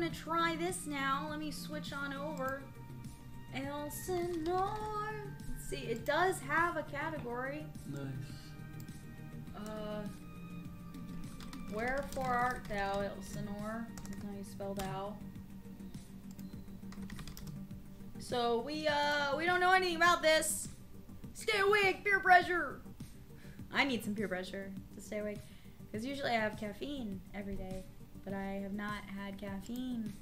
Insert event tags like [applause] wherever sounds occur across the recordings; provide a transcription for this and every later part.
gonna try this now. Let me switch on over. Elsinore. Let's see, it does have a category. Nice. Uh, wherefore art thou, Elsinore? That's how you spell thou. So we uh we don't know anything about this. Stay awake, peer pressure. I need some peer pressure to stay awake, because usually I have caffeine every day, but I have not had caffeine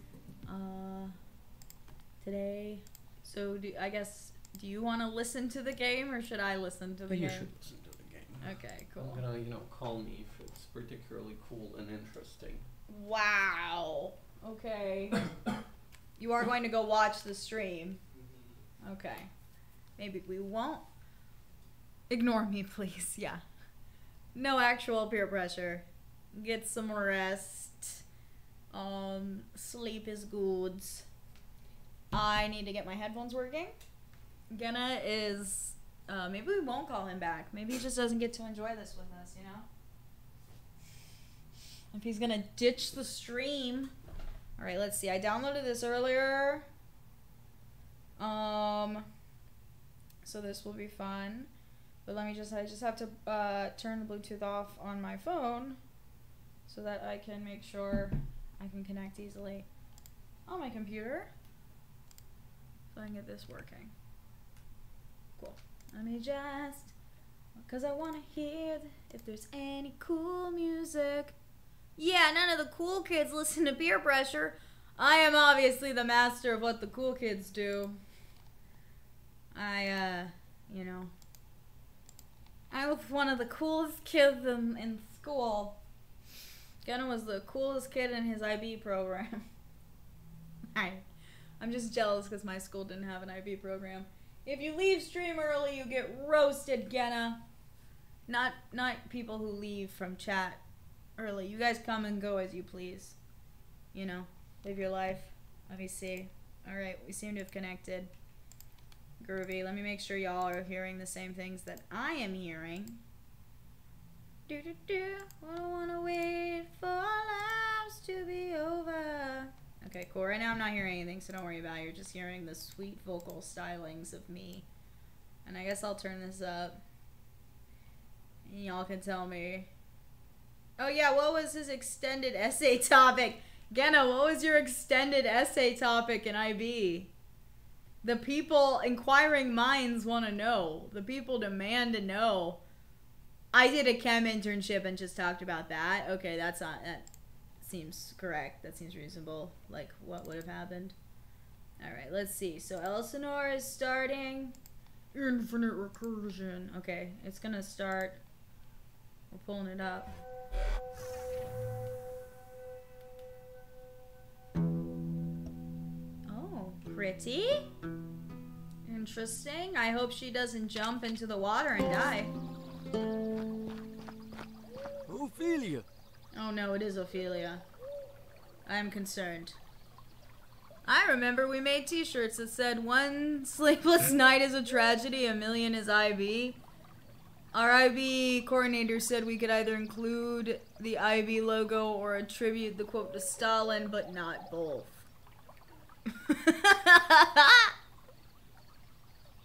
uh today. So do I guess do you want to listen to the game or should I listen to the you game? You should listen to the game. Okay, cool. I'm gonna, you know, call me if it's particularly cool and interesting. Wow. Okay. [coughs] you are going to go watch the stream. Okay. Maybe we won't. Ignore me, [laughs] please. Yeah. No actual peer pressure. Get some rest. Um, sleep is good. I need to get my headphones working. Genna is. Uh, maybe we won't call him back. Maybe he just doesn't get to enjoy this with us, you know? If he's gonna ditch the stream. Alright, let's see. I downloaded this earlier. Um so this will be fun. But let me just I just have to uh, turn the Bluetooth off on my phone so that I can make sure I can connect easily on my computer. So I can get this working. Cool. Let me just because I want to hear if there's any cool music. Yeah, none of the cool kids listen to peer pressure. I am obviously the master of what the cool kids do. I, uh, you know, I was one of the coolest kids in, in school. Genna was the coolest kid in his IB program. [laughs] I, I'm just jealous because my school didn't have an IB program. If you leave stream early, you get roasted, Genna. Not, not people who leave from chat early. You guys come and go as you please. You know, live your life. Let me see. All right, we seem to have connected. Groovy. Let me make sure y'all are hearing the same things that I am hearing. Do do do. I don't wanna wait for our lives to be over. Okay, cool. Right now I'm not hearing anything, so don't worry about it. You're just hearing the sweet vocal stylings of me. And I guess I'll turn this up. Y'all can tell me. Oh yeah, what was his extended essay topic? Genna, what was your extended essay topic in IB? The people, inquiring minds want to know. The people demand to know. I did a chem internship and just talked about that. Okay, that's not that seems correct. That seems reasonable. Like what would have happened. All right, let's see. So Elsinore is starting infinite recursion. Okay, it's gonna start. We're pulling it up. Oh, pretty. Interesting. I hope she doesn't jump into the water and die. Ophelia. Oh no, it is Ophelia. I am concerned. I remember we made t-shirts that said one sleepless [laughs] night is a tragedy, a million is IB. Our IB coordinator said we could either include the IB logo or attribute the quote to Stalin, but not both. [laughs]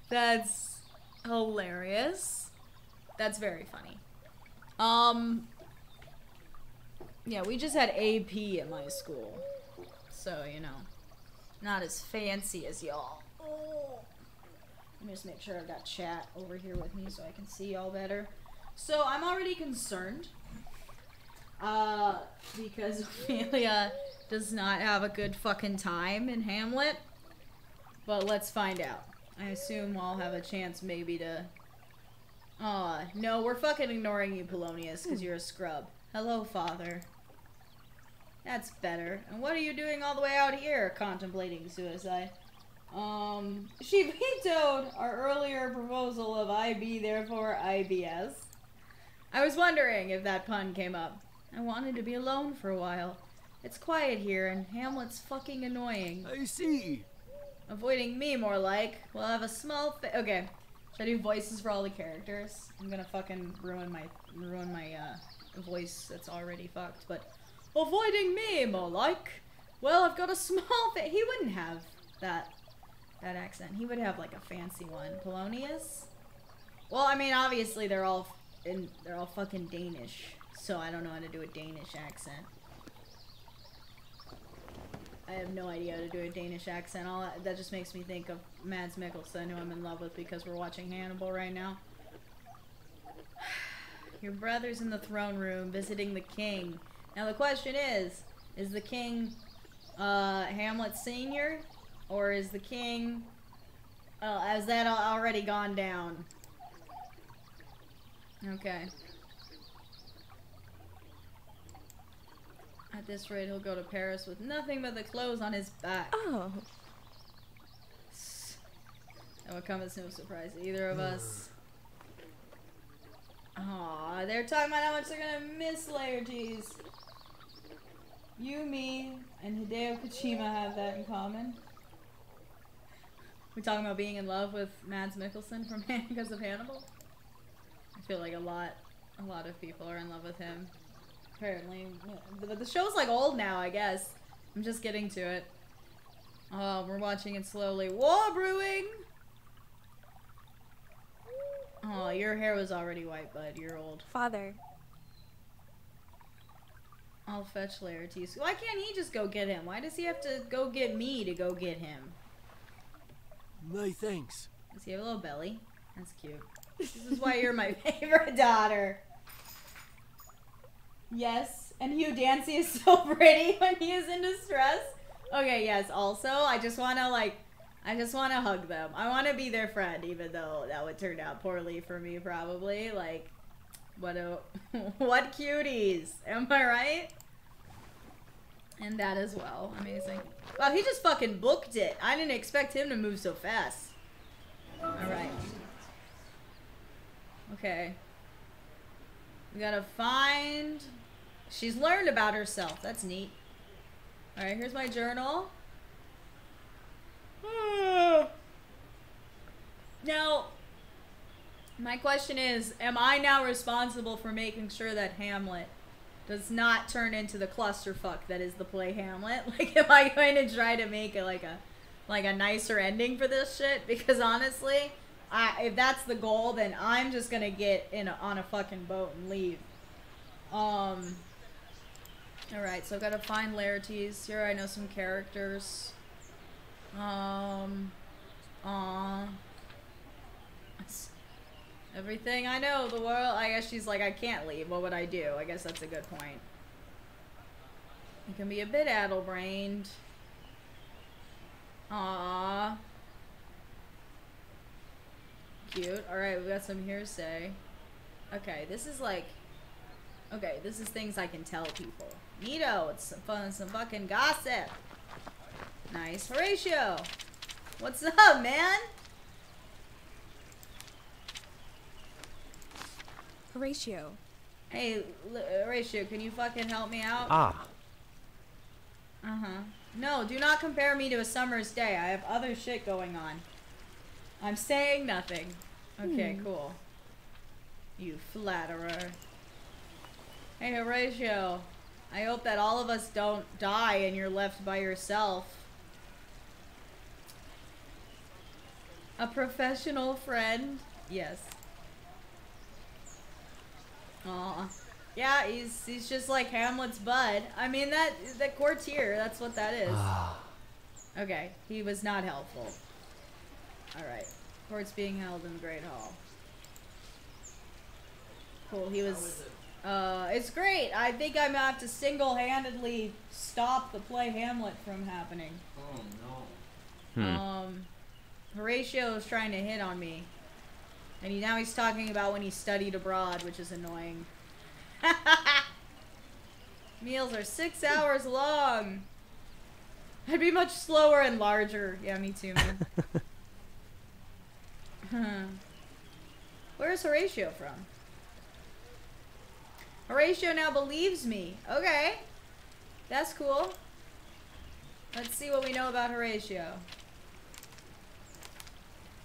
That's hilarious. That's very funny. Um Yeah, we just had AP at my school. So, you know, not as fancy as y'all. Let me just make sure I've got chat over here with me so I can see y'all better. So I'm already concerned. Uh, because [laughs] Ophelia does not have a good fucking time in Hamlet. But let's find out. I assume I'll have a chance maybe to... Aw, no, we're fucking ignoring you, Polonius, because you're a scrub. Hello, father. That's better. And what are you doing all the way out here, contemplating suicide? Um, she [laughs] vetoed our earlier proposal of IB, therefore IBS. I was wondering if that pun came up. I wanted to be alone for a while. It's quiet here, and Hamlet's fucking annoying. I see. Avoiding me, more like. We'll have a small Okay. Should I do voices for all the characters? I'm gonna fucking ruin my ruin my uh, voice that's already fucked. But avoiding me, more like. Well, I've got a small fa- He wouldn't have that that accent. He would have like a fancy one. Polonius? Well, I mean, obviously they're all in they're all fucking Danish. So I don't know how to do a Danish accent. I have no idea how to do a Danish accent. All that, just makes me think of Mads Mikkelsen, who I'm in love with because we're watching Hannibal right now. [sighs] Your brother's in the throne room visiting the king. Now the question is, is the king uh, Hamlet Senior, or is the king? Uh, has that already gone down? Okay. At this rate, he'll go to Paris with nothing but the clothes on his back. Oh. That would come as no surprise to either of us. Aw, they're talking about how much they're gonna miss Laertes. You, me, and Hideo Kojima have that in common. We talking about being in love with Mads Mikkelsen from [laughs] because of Hannibal. I feel like a lot, a lot of people are in love with him. Apparently, but the show's like old now. I guess I'm just getting to it. Oh, we're watching it slowly. War brewing. Oh, your hair was already white, bud. You're old. Father. I'll fetch Laertes. Why can't he just go get him? Why does he have to go get me to go get him? My thanks. Does he have a little belly? That's cute. This is why you're my [laughs] favorite daughter. Yes, and Hugh Dancy is [laughs] so pretty when he is in distress. Okay, yes, also, I just want to, like, I just want to hug them. I want to be their friend, even though that would turn out poorly for me, probably. Like, what a, [laughs] what cuties. Am I right? And that as well. Amazing. Wow, he just fucking booked it. I didn't expect him to move so fast. Alright. Okay. We gotta find... She's learned about herself. That's neat. Alright, here's my journal. [sighs] Now, my question is, am I now responsible for making sure that Hamlet does not turn into the clusterfuck that is the play Hamlet? [laughs] Like, am I going to try to make it like a, like a nicer ending for this shit? Because honestly, I, if that's the goal, then I'm just gonna get in a, on a fucking boat and leave. Um. All right, so I've got to find Laertes. Here I know some characters. Um. Aw. [laughs] Everything I know, the world. I guess she's like, I can't leave. What would I do? I guess that's a good point. You can be a bit addle-brained. Aww. Cute. Alright, we got some hearsay. Okay, this is like... Okay, this is things I can tell people. Neato, it's some fun, some fucking gossip. Nice. Horatio! What's [laughs] up, man? Horatio. Hey, L- Horatio, can you fucking help me out? Ah, Uh-huh. No, do not compare me to a summer's day. I have other shit going on. I'm saying nothing. Okay, Hmm. cool. You flatterer. Hey, Horatio. I hope that all of us don't die and you're left by yourself. A professional friend? Yes. Aw. Yeah, he's he's just like Hamlet's bud. I mean that the courtier, that's what that is. ah. Okay, he was not helpful. Alright. Court's being held in the Great Hall. Cool, he was is it? Uh it's great. I think I'm gonna have to single handedly stop the play Hamlet from happening. Oh no. Hmm. Um Horatio is trying to hit on me. And he, now he's talking about when he studied abroad, which is annoying. [laughs] Meals are six hours long. I'd be much slower and larger. Yeah, me too, man. Huh. [laughs] [laughs] Where's Horatio from? Horatio now believes me. Okay. That's cool. Let's see what we know about Horatio.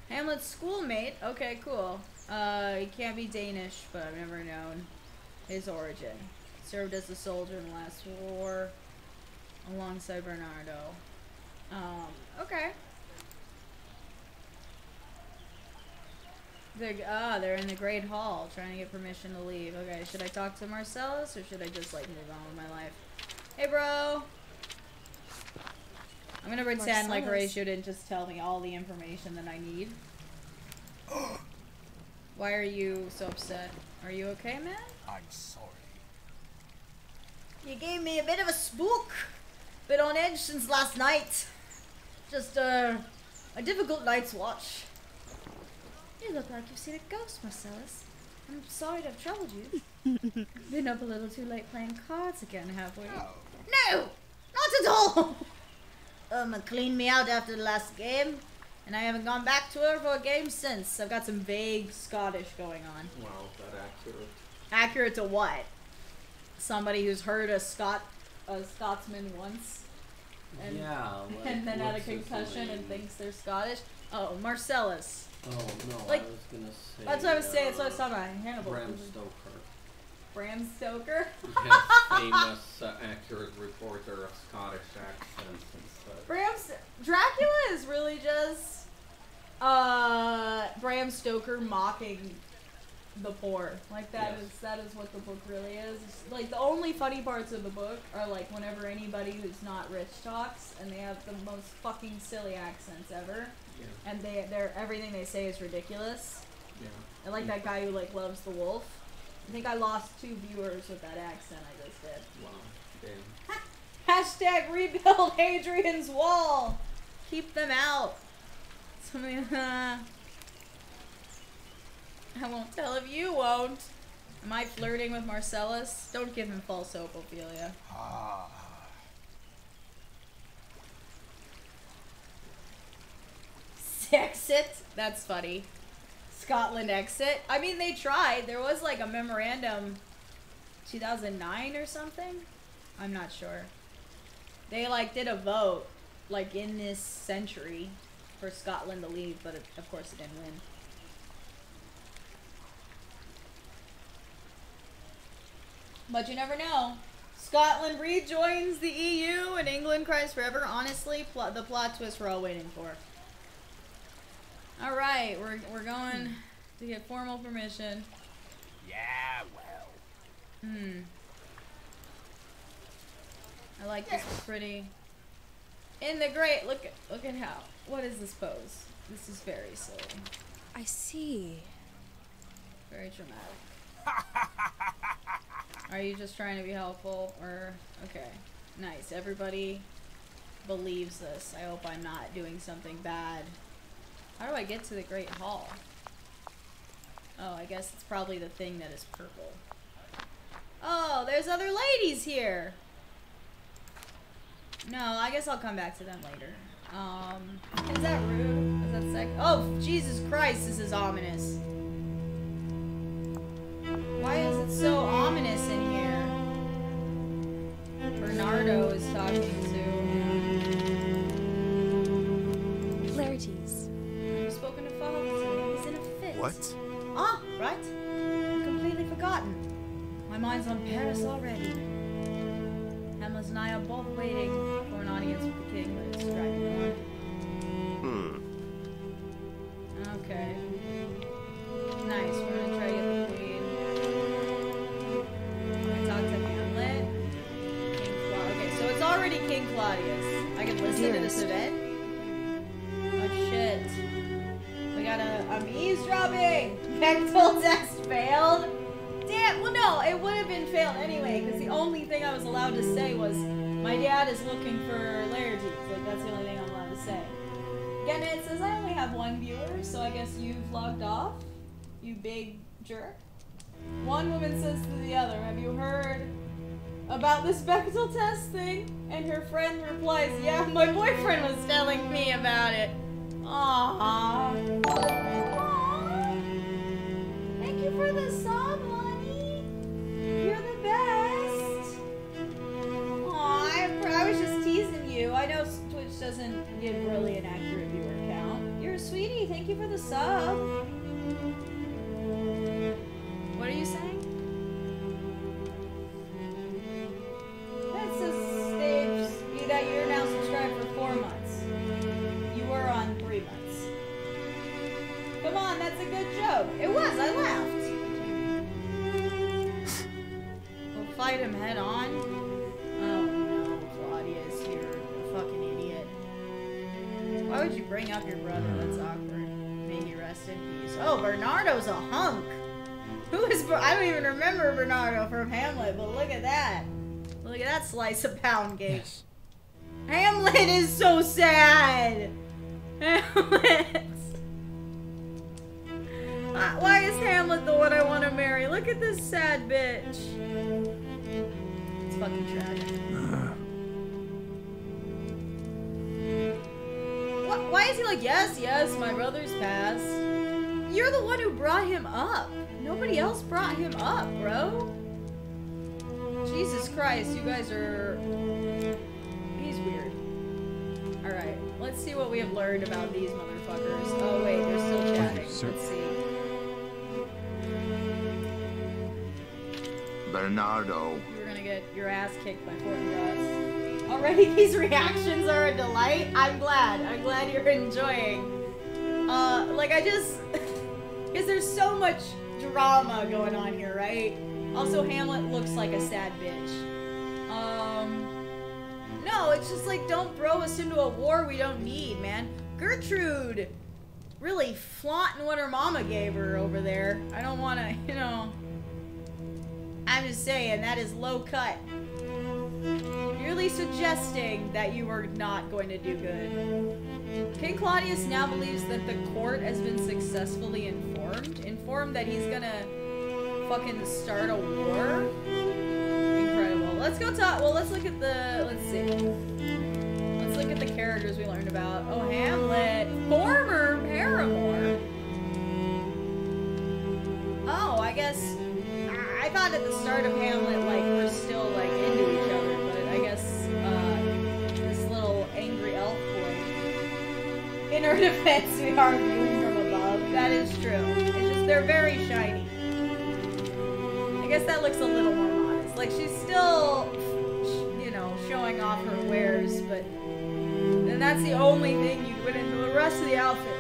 Hamlet's schoolmate. Okay, cool. Uh, he can't be Danish, but I've never known his origin. Served as a soldier in the last war. alongside Bernardo. Um, okay. They're, ah, they're in the Great Hall trying to get permission to leave. Okay, should I talk to Marcellus or should I just like move on with my life? Hey, bro. I'm gonna pretend like Marcellus. Horatio didn't just tell me all the information that I need. [gasps] Why are you so upset? Are you okay, man? I'm sorry. You gave me a bit of a spook. Been on edge since last night. Just uh, a difficult night's watch. You look like you've seen a ghost, Marcellus. I'm sorry to have troubled you. [laughs] Been up a little too late playing cards again, have we? No, no not at all. [laughs] Um, cleaned me out after the last game, and I haven't gone back to her for a game since. I've got some vague Scottish going on. Wow, that accurate. Accurate to what? Somebody who's heard a Scot, a Scotsman once, and, yeah, [laughs] like, and then had a concussion and thinks they're Scottish. Oh, Marcellus. Oh no, like- I was gonna say. That's what I was saying. That's what I was talking about. Hannibal. Bram Stoker. Bram Stoker. [laughs] Famous, uh, accurate reporter of Scottish accents and such. Bram St- Dracula is really just uh Bram Stoker mocking the poor. Like that is Yes. that is what the book really is. Like the only funny parts of the book are like whenever anybody who's not rich talks and they have the most fucking silly accents ever Yeah, and they they're everything they say is ridiculous. yeah. I like that guy who like loves the wolf. I think I lost two viewers with that accent I just did. Wow, damn. Hashtag rebuild [laughs] Hadrian's wall. Keep them out. Somebody, [laughs] I won't tell if you won't. Am I flirting with Marcellus? Don't give him false hope, Ophelia. Ah. [laughs] Exit? That's funny. Scotland exit? I mean, they tried. There was like a memorandum 2009 or something. I'm not sure. They like did a vote like in this century for Scotland to leave, but of course it didn't win. But you never know. Scotland rejoins the EU and England cries forever. Honestly, pl- the plot twist we're all waiting for. All right, we're we're going to get formal permission. Yeah, well. Hmm. I like this pretty. In the great look at look at how. What is this pose? This is very silly. I see. Very dramatic. Are you just trying to be helpful or okay. Nice. Everybody believes this. I hope I'm not doing something bad. How do I get to the Great Hall? Oh, I guess it's probably the thing that is purple. Oh, there's other ladies here. No, I guess I'll come back to them later. Um, is that rude? Is that sec? Oh, Jesus Christ, this is ominous. Why is it so ominous in here? Bernardo is talking to. Laertes. What? Ah, right. Completely forgotten. My mind's on Paris already. Hamlet and I are both waiting for an audience with the king, but it's dragging on. Hmm. Okay. Nice. We're gonna try to get the queen. I talked to Hamlet. King Cla- Okay, so it's already King Claudius. I can listen to this event. Bechdel [laughs] test failed. Damn. Well, no, it would have been failed anyway because the only thing I was allowed to say was my dad is looking for Laertes. Like that's the only thing I'm allowed to say. Again, it says I only have one viewer, so I guess you've logged off. You big jerk. One woman says to the other, Have you heard about this Bechdel test thing? And her friend replies, Yeah, my boyfriend was telling me about it. Aww. You for the sub, honey. You're the best. Aw, I, I was just teasing you. I know Twitch doesn't give really an accurate viewer count. You're a sweetie. Thank you for the sub. Slice of. Yes. Hamlet is so sad. [laughs] Hamlet. Uh, Why is Hamlet the one I want to marry? Look at this sad bitch. It's fucking tragic. Wh- Why is he like, yes, yes, my brother's passed? You're the one who brought him up. Nobody else brought him up, bro. Jesus Christ, you guys are. What we have learned about these motherfuckers. Oh, wait, they're still chatting. sir. Let's see. Bernardo. You're gonna get your ass kicked by Fortinbras. Already, [laughs] these reactions are a delight. I'm glad. I'm glad you're enjoying. Uh, like I just, [laughs] because there's so much drama going on here, right? Also, Hamlet looks like a sad bitch. Um, no, it's just like don't throw us into a war we don't need, man. Gertrude, really flaunting what her mama gave her over there. I don't want to, [laughs] you know. I'm just saying that is low cut. Merely suggesting that you are not going to do good. King Claudius now believes that the court has been successfully informed. Informed that he's gonna fucking start a war. Let's go talk. Well, let's look at the. Let's see. Let's look at the characters we learned about. Oh, Hamlet, former paramour. Oh, I guess I thought at the start of Hamlet, like we're still like into each other, but I guess uh, this little angry elf boy. In her [laughs] defense, we are viewing from above. That is true. It's just they're very shiny. I guess that looks a little more. Like she's still, you know, showing off her wares, but and that's the only thing you put into the rest of the outfit.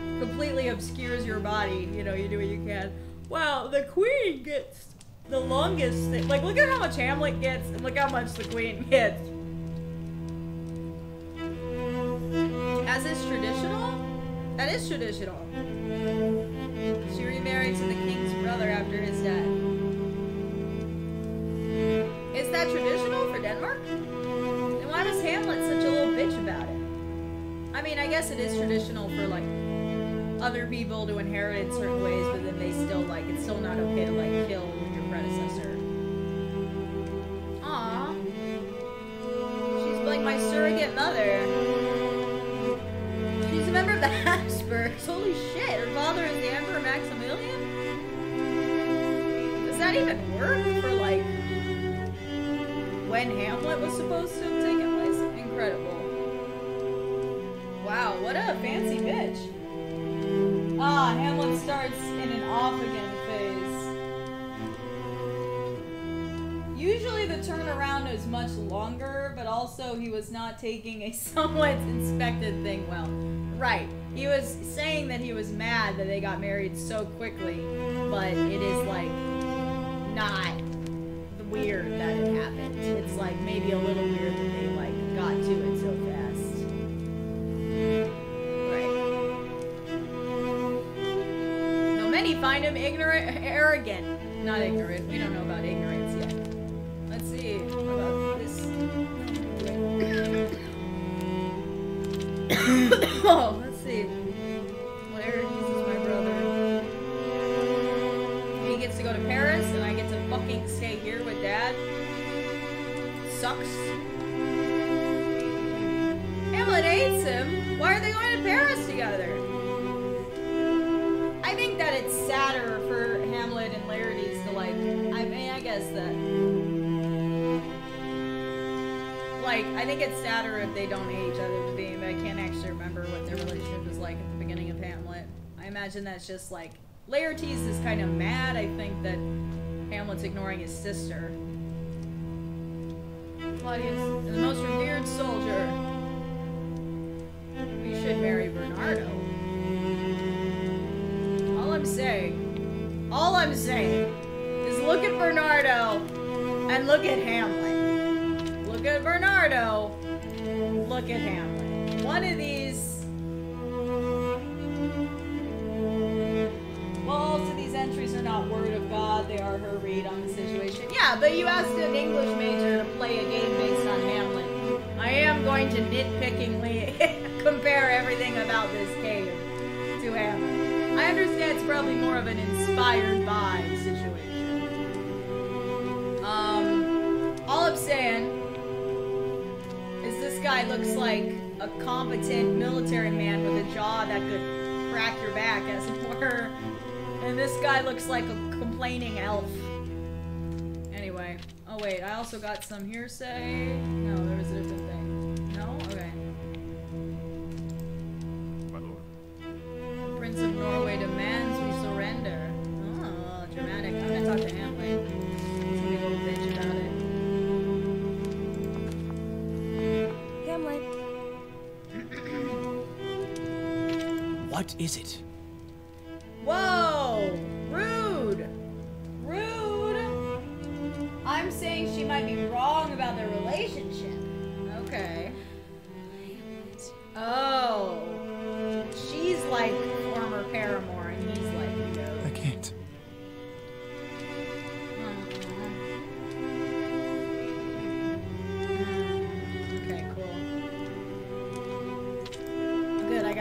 [coughs] completely obscures your body. You know, you do what you can. Wow, the queen gets the longest thing. Like, look at how much Hamlet gets, and look how much the queen gets. As is traditional? That is traditional. She remarried to the after his death. Is that traditional for Denmark? Then why does Hamlet such a little bitch about it? I mean, I guess it is traditional for like other people to inherit in certain ways, but then they still like it's still not okay to like kill your predecessor. Aw. She's like my surrogate mother. She's a member of the [laughs] Habsburgs. Holy shit, her father is the that even work for like when Hamlet was supposed to have taken place? Incredible. Wow, what a fancy bitch. Ah, Hamlet starts in an off again phase. Usually the turnaround is much longer, but also he was not taking a [laughs] somewhat inspected thing well. Right. He was saying that he was mad that they got married so quickly, but it is like not weird that it happened. It's like maybe a little weird that they like got to it so fast. Right. Though many find him ignorant, arrogant. Not ignorant. We don't know about ignorance yet. Let's see about this. [coughs] [coughs] oh, like I think it's sadder if they don't age other than being. But I can't actually remember what their relationship was like at the beginning of Hamlet. I imagine that's just like Laertes is kind of mad. I think that Hamlet's ignoring his sister. Claudius, the most revered soldier. We should marry Bernardo. All I'm saying, all I'm saying, is look at Bernardo and look at Hamlet. Look at Bernardo. Look at Hamlet. One of these. Well, also these entries are not word of God. They are her read on the situation. Yeah, but you asked an English major to play a game based on Hamlet. I am going to nitpickingly [laughs] compare everything about this game to Hamlet. I understand it's probably more of an inspired by guy looks like a competent military man with a jaw that could crack your back, as it were. And this guy looks like a complaining elf. Anyway. Oh wait, I also got some hearsay. No, What is it?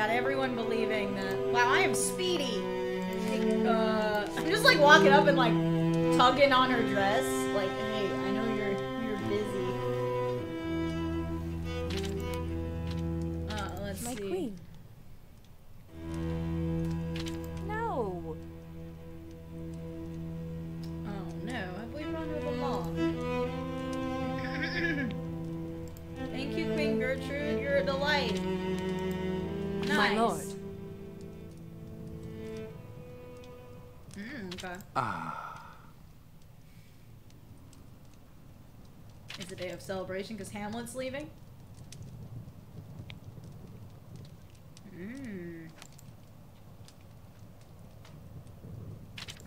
Got everyone believing that. Wow, I am speedy. Uh, I'm just like walking up and like tugging on her dress, like, celebration because Hamlet's leaving. Mm.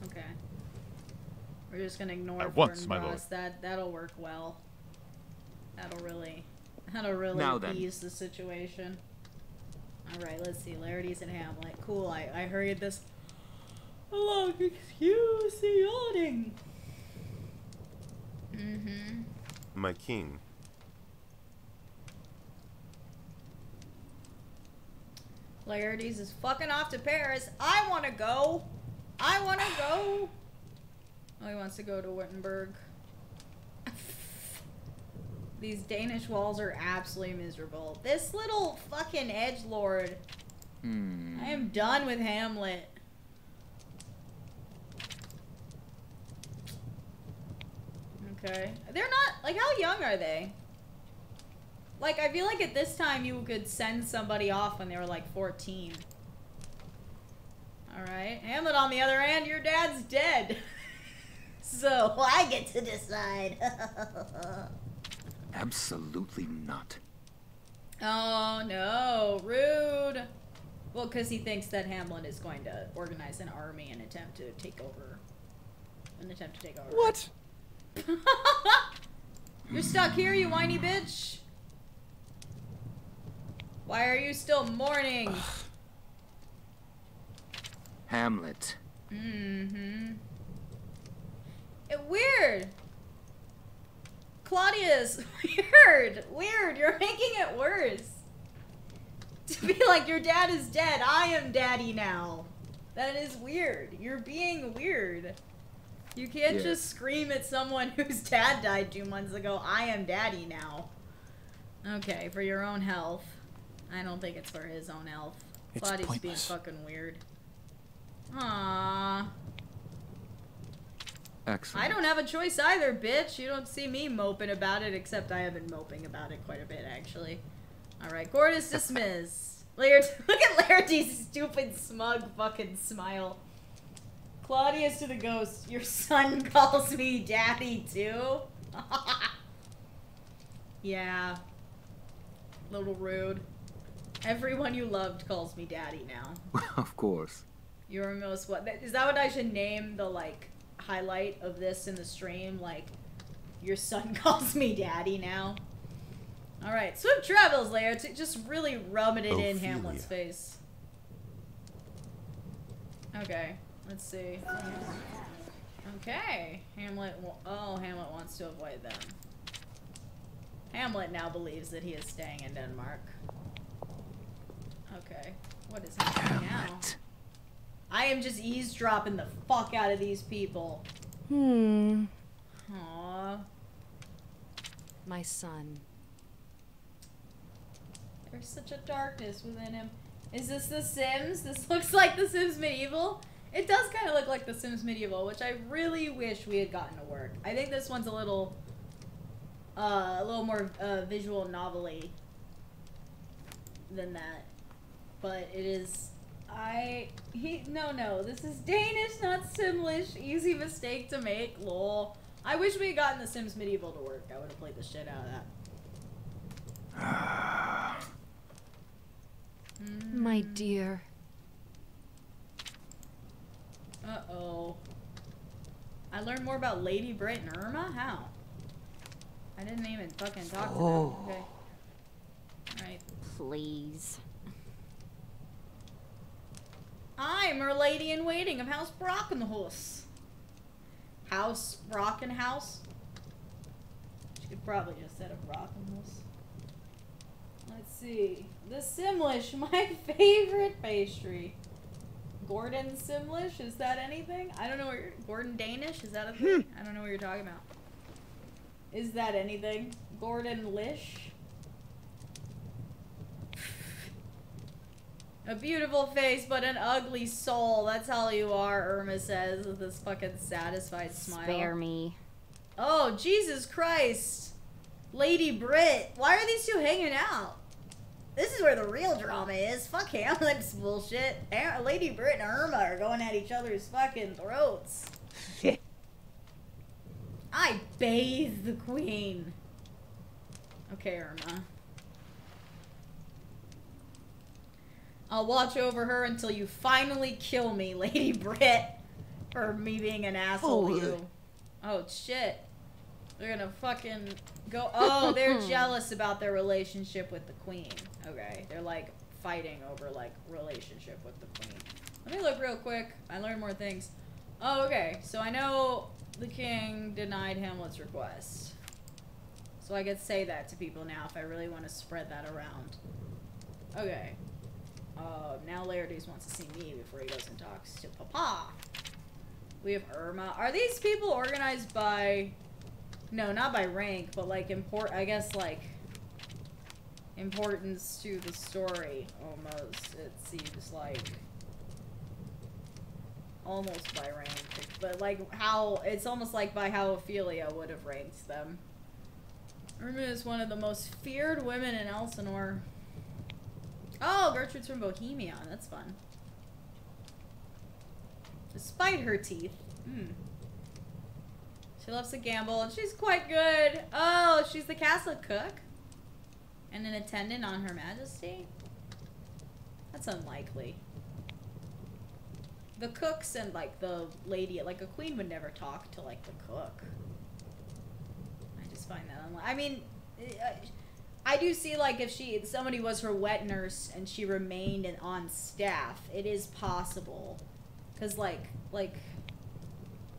Okay. We're just gonna ignore At once, my lord. That that'll work well. That'll really [laughs] that'll really Now then. ease the situation. Alright, let's see. Laertes and Hamlet. Cool, I, I hurried this along. Excuse the yawning. Mm-hmm. My king. Laertes is fucking off to Paris. I want to go. I want to [sighs] go. Oh, he wants to go to Wittenberg. [laughs] These Danish walls are absolutely miserable. This little fucking edge lord. Hmm. I am done with Hamlet. Okay. They're not like how young are they? Like I feel like at this time you could send somebody off when they were like 14. All right. Hamlet on the other hand, your dad's dead. [laughs] so, I get to decide. [laughs] Absolutely not. oh no, rude. Well, cuz he thinks that Hamlet is going to organize an army and attempt to take over an attempt to take over. What? [laughs] You're stuck here, you whiny bitch. Why are you still mourning? Hamlet. Mm-hmm. It, weird. Claudius, [laughs] weird, weird. You're making it worse. [laughs] To be like your dad is dead, I am daddy now. That is weird. You're being weird. You can't Yes. just scream at someone [laughs] whose dad died two months ago. I am daddy now. Okay, for your own health. I don't think it's for his own health. It's Claudius being fucking weird. Aww. Excellent. I don't have a choice either, bitch. You don't see me moping about it, except I have been moping about it quite a bit, actually. Alright, court is [laughs] dismissed. Laert [laughs] Look at Laertes' stupid, smug fucking smile. Claudius to the ghost. Your son [laughs] calls me daddy, too? [laughs] yeah. Little rude. Everyone you loved calls me daddy now. [laughs] of course. Your most what? Is that what I should name the like highlight of this in the stream? Like, your son calls me daddy now. All right, Swift travels to just really rubbing it in Hamlet's face. Okay, let's see. Okay, Hamlet. Oh, Hamlet wants to avoid them. Hamlet now believes that he is staying in Denmark. Okay, what is happening now? Hamlet. I am just eavesdropping the fuck out of these people. Hmm. Aww. My son. There's such a darkness within him. Is this The Sims? This [laughs] looks like The Sims Medieval. It does kind of look like The Sims Medieval, which I really wish we had gotten to work. I think this one's a little, uh, a little more uh, visual novelty than that. But it is. I he no no. This is Danish, not Simlish. Easy mistake to make. Lol. I wish we had gotten The Sims Medieval to work. I would have played the shit out of that. [sighs] My dear. Uh oh. I learned more about Lady Brit and Irma? How? I didn't even fucking talk to Oh. them. Okay. Alright. Please. I'm her lady in waiting of House Brockenhus. House Brockenhouse? She could probably just said a Brockenhus. Let's see. The Simlish, [laughs] my favorite pastry. Gordon Simlish, is that anything? I don't know what you're. Gordon Danish, is that a hmm. thing? I don't know what you're talking about. Is that anything? Gordon Lish? A beautiful face, but an ugly soul. That's how you are, Irma says with this fucking satisfied smile. Spare me. Oh, Jesus Christ. Lady Brit. Why are these two hanging out? This is where the real drama is. Fuck [laughs] Hamlet's bullshit. Lady Brit and Irma are going at each other's fucking throats. I bathe the queen. Okay, Irma. I'll watch over her until you finally kill me, [laughs] Lady Brit, for me being an asshole to you. Oh shit. They're gonna fucking go. Oh, they're [laughs] jealous about their relationship with the queen. Okay, they're like fighting over like relationship with the queen. Let me look real quick. I learned more things. Oh, okay. So I know the king denied Hamlet's request. So I could say that to people now if I really want to spread that around. Okay. Uh, now Laertes wants to see me before he goes and talks to Papa. We have Irma. Are these people organized by... No, not by rank, but like import... I guess like... Importance to the story, almost. It seems like... Almost by rank. But like how... It's almost like by how Ophelia would have ranked them. Irma is one of the most feared women in Elsinore. Oh, Gertrude's from Bohemia. That's fun. Despite her teeth. Hmm. She loves to gamble, and she's quite good. Oh, she's the castle cook? And an attendant on Her Majesty? That's unlikely. The cooks and, like, the lady, like, a queen would never talk to, like, the cook. I just find that unlikely. I mean, I do see like if she if somebody was her wet nurse and she remained in, on staff, it is possible. Cause like like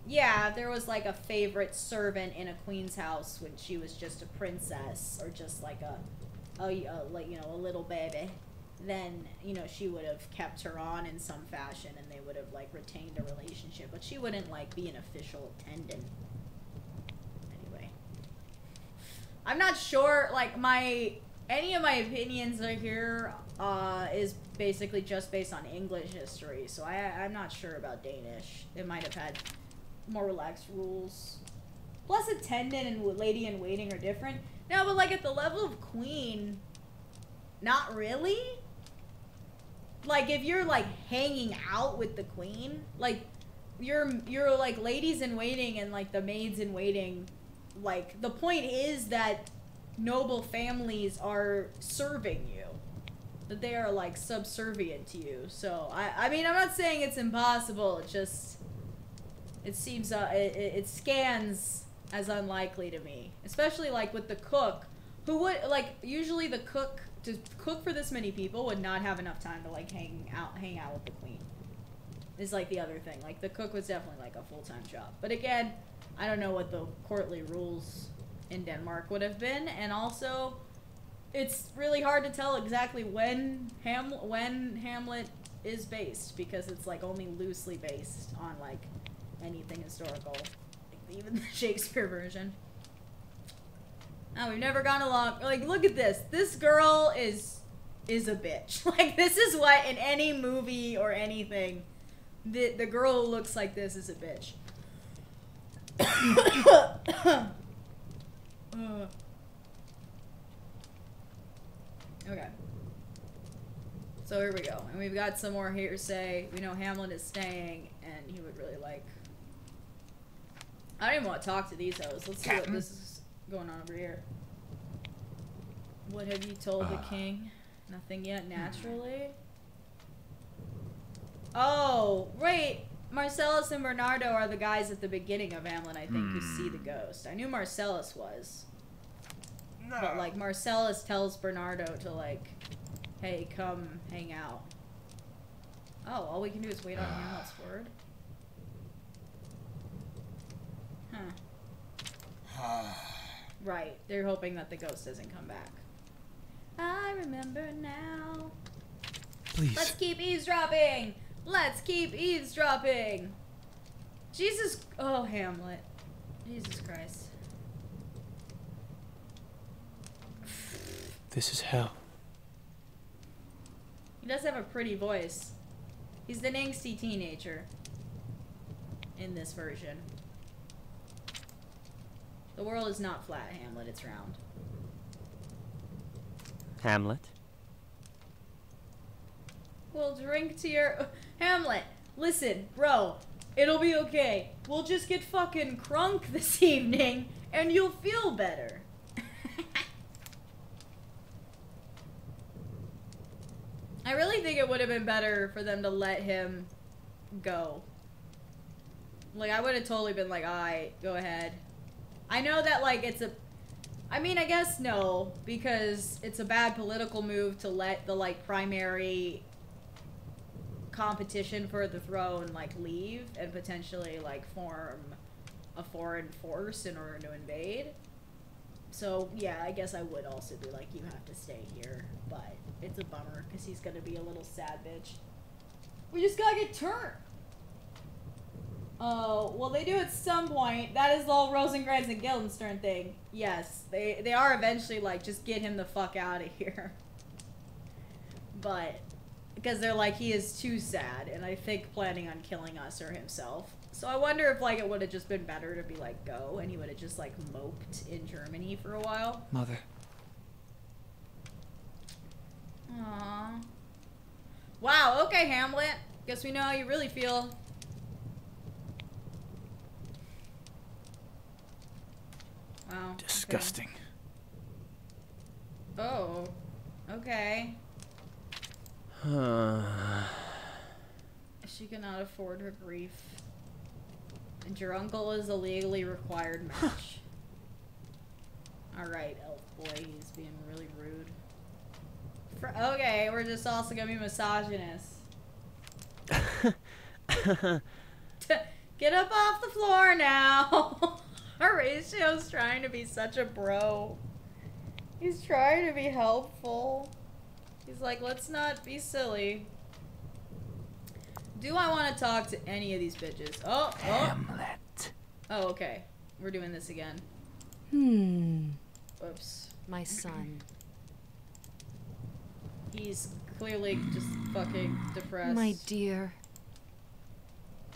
yeah, there was like a favorite servant in a queen's house when she was just a princess or just like a, a, a like you know a little baby. Then you know she would have kept her on in some fashion and they would have like retained a relationship, but she wouldn't like be an official attendant. Anyway. I'm not sure. Like my any of my opinions are here uh, is basically just based on English history. So I I'm not sure about Danish. It might have had more relaxed rules. Plus, attendant and lady in waiting are different. No, but like at the level of queen, not really. Like if you're like hanging out with the queen, like you're you're like ladies in waiting and like the maids in waiting like the point is that noble families are serving you that they are like subservient to you. So I I mean I'm not saying it's impossible. It just it seems uh it, it scans as unlikely to me, especially like with the cook, who would like usually the cook to cook for this many people would not have enough time to like hang out hang out with the queen. Is like the other thing. Like the cook was definitely like a full time job. But again, I don't know what the courtly rules in Denmark would have been, and also it's really hard to tell exactly when Ham when Hamlet is based because it's like only loosely based on like anything historical, like even the [laughs] Shakespeare version. Oh, we've never gone along. Like, look at this. This girl is is a bitch. [laughs] Like, this is what in any movie or anything, the the girl who looks like this is a bitch. [coughs] Okay. So here we go. And we've got some more hearsay. We know Hamlet is staying, and he would really like. I don't even want to talk to these hoes. Let's see what this is going on over here. What have you told the Ah. king? Nothing yet, naturally. Oh, wait. Marcellus and Bernardo are the guys at the beginning of Hamlet, I think, who see the Hmm. ghost. I knew Marcellus was. No. But like Marcellus tells Bernardo to like, hey, come hang out. Oh, all we can do is wait on Hamlet's [sighs] word. Huh. [sighs] Right. They're hoping that the ghost doesn't come back. I remember now. Please. Let's keep eavesdropping. Let's keep eavesdropping. Jesus. Oh, Hamlet. Jesus Christ. This is hell. He does have a pretty voice. He's an angsty teenager in this version. The world is not flat, Hamlet, it's round. Hamlet? We'll drink to your. Hamlet, listen, bro, it'll be okay. We'll just get fucking crunk this [laughs] evening and you'll feel better. [laughs] I really think it would have been better for them to let him go. Like, I would have totally been like, alright, go ahead. I know that, like, it's a. I mean, I guess no, because it's a bad political move to let the, like, primary competition for the throne, like, leave and potentially, like, form a foreign force in order to invade. So, yeah, I guess I would also be like, you have to stay here, but it's a bummer because he's gonna be a little sad bitch. We just gotta get turned. Oh, well, they do at some point. That is the whole Rosencrantz and Guildenstern thing. Yes, they they are eventually like, just get him the fuck out of [laughs] here. But because they're like, he is too sad, and I think planning on killing us or himself. So I wonder if like it would have just been better to be like go, and he would have just like moped in Germany for a while. Mother. Aww. Wow, okay, Hamlet. Guess we know how you really feel. Wow. okay. Disgusting. Oh. Okay. [sighs] She cannot afford her grief. And your uncle is a legally required [laughs] match. Alright, elf boy, he's being really rude. Fr- okay, we're just also gonna be misogynists. [laughs] [laughs] Get up off the floor now! [laughs] Horatio's trying to be such a bro. He's trying to be helpful. He's like, let's not be silly. Do I want to talk to any of these bitches? Oh, oh, Hamlet. oh, okay. We're doing this again. Hmm. Oops. My son. He's clearly just fucking depressed. My dear.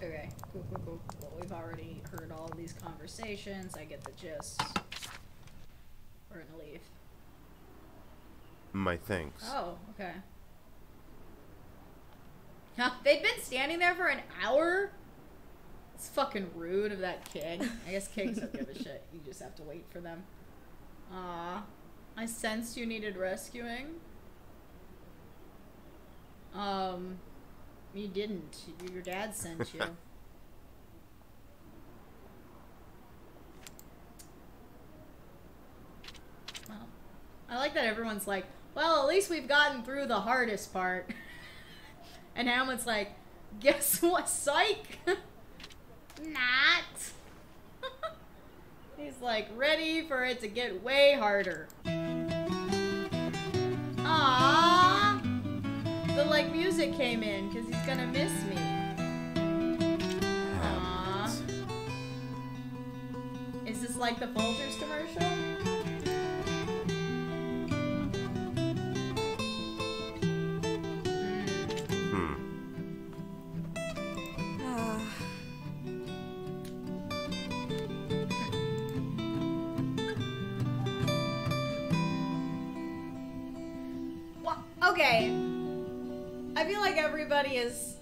Okay, cool, cool, cool. Well, we've already heard all of these conversations. I get the gist. We're gonna leave. My thanks. Oh, okay. Huh, They've been standing there for an hour? It's fucking rude of that king. I guess kings don't give a shit. You just have to wait for them. Aw. I sensed you needed rescuing. Um, you didn't. Your dad sent you. [laughs] well, I like that everyone's like, well, at least we've gotten through the hardest part. [laughs] and Hamlet's like, guess what, psych? [laughs] Not. He's like, ready for it to get way harder. The like music came in because he's gonna miss me. Aww. Is this like the Folgers commercial? Everybody is.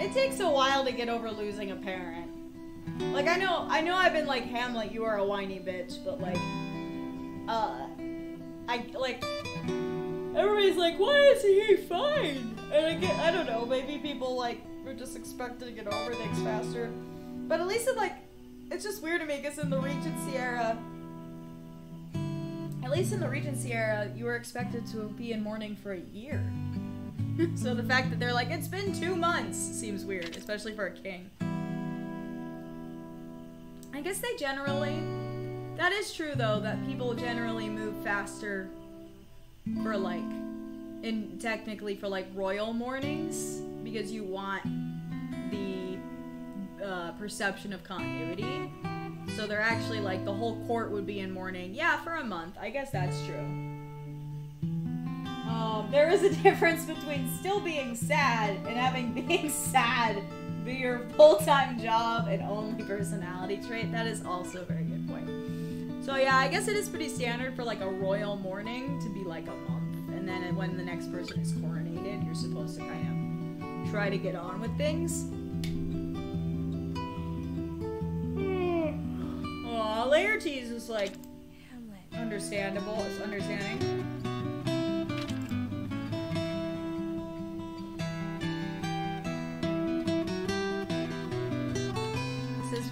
It takes a while to get over losing a parent. Like I know, I know, I've been like Hamlet, you are a whiny bitch, but like, uh, I like. Everybody's like, why is he fine? And I get, I don't know, maybe people like are just expected to get over things faster. But at least it like, it's just weird to me because in the Regency era, at least in the Regency era, you were expected to be in mourning for a year. [laughs] [laughs] so the fact that they're like, it's been two months seems weird, especially for a king. I guess they generally. That is true though, that people generally move faster for like. In technically for like royal mournings, because you want the uh, perception of continuity. So they're actually like the whole court would be in mourning. Yeah, for a month. I guess that's true. Um, there is a difference between still being sad and having [laughs] being sad be your full-time job and only personality trait. That is also a very good point. So yeah, I guess it is pretty standard for like a royal mourning to be like a month, and then when the next person is coronated, you're supposed to kind of try to get on with things. Aw, Laertes is like Hamlet. understandable. It's understanding.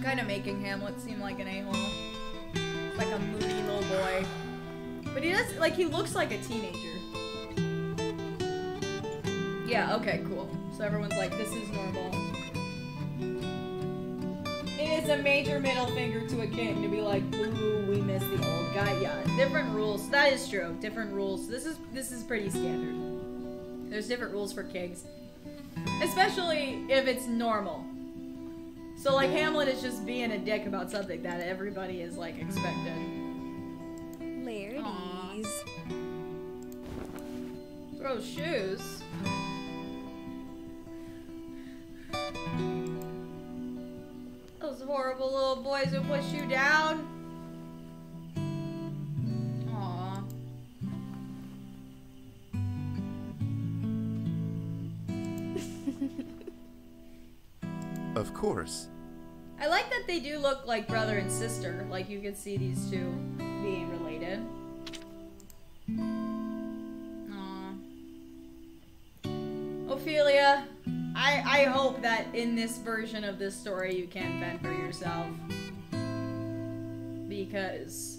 Kind of making Hamlet seem like an a-hole. Like a moody little boy. But he does, like, he looks like a teenager. Yeah, okay, cool. So everyone's like, this is normal. It is a major middle finger to a king to be like, ooh, we miss the old guy. Yeah, different rules. That is true. Different rules. This is this is pretty standard. There's different rules for kings. Especially if it's normal. So like Hamlet is just being a dick about something that everybody is like expected. Laertes. Throw shoes. Those horrible little boys who push you down. Aw. Of course. That they do look like brother and sister. Like you can see these two being related. Aw. Ophelia, I I hope that in this version of this story you can fend for yourself. Because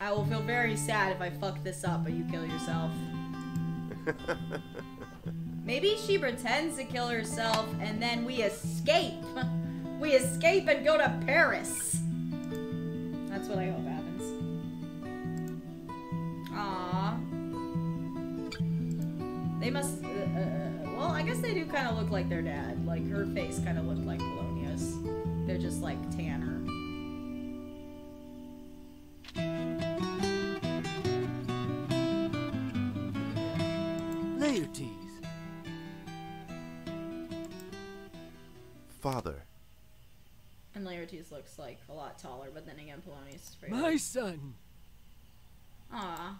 I will feel very sad if I fuck this up but you kill yourself. [laughs] Maybe she pretends to kill herself and then we escape. [laughs] we escape and go to Paris. That's what I hope happens. Aww. They must. Uh, uh, well, I guess they do kind of look like their dad. Like her face kind of looked like Polonius'. They're just like tanner. My son. Aw.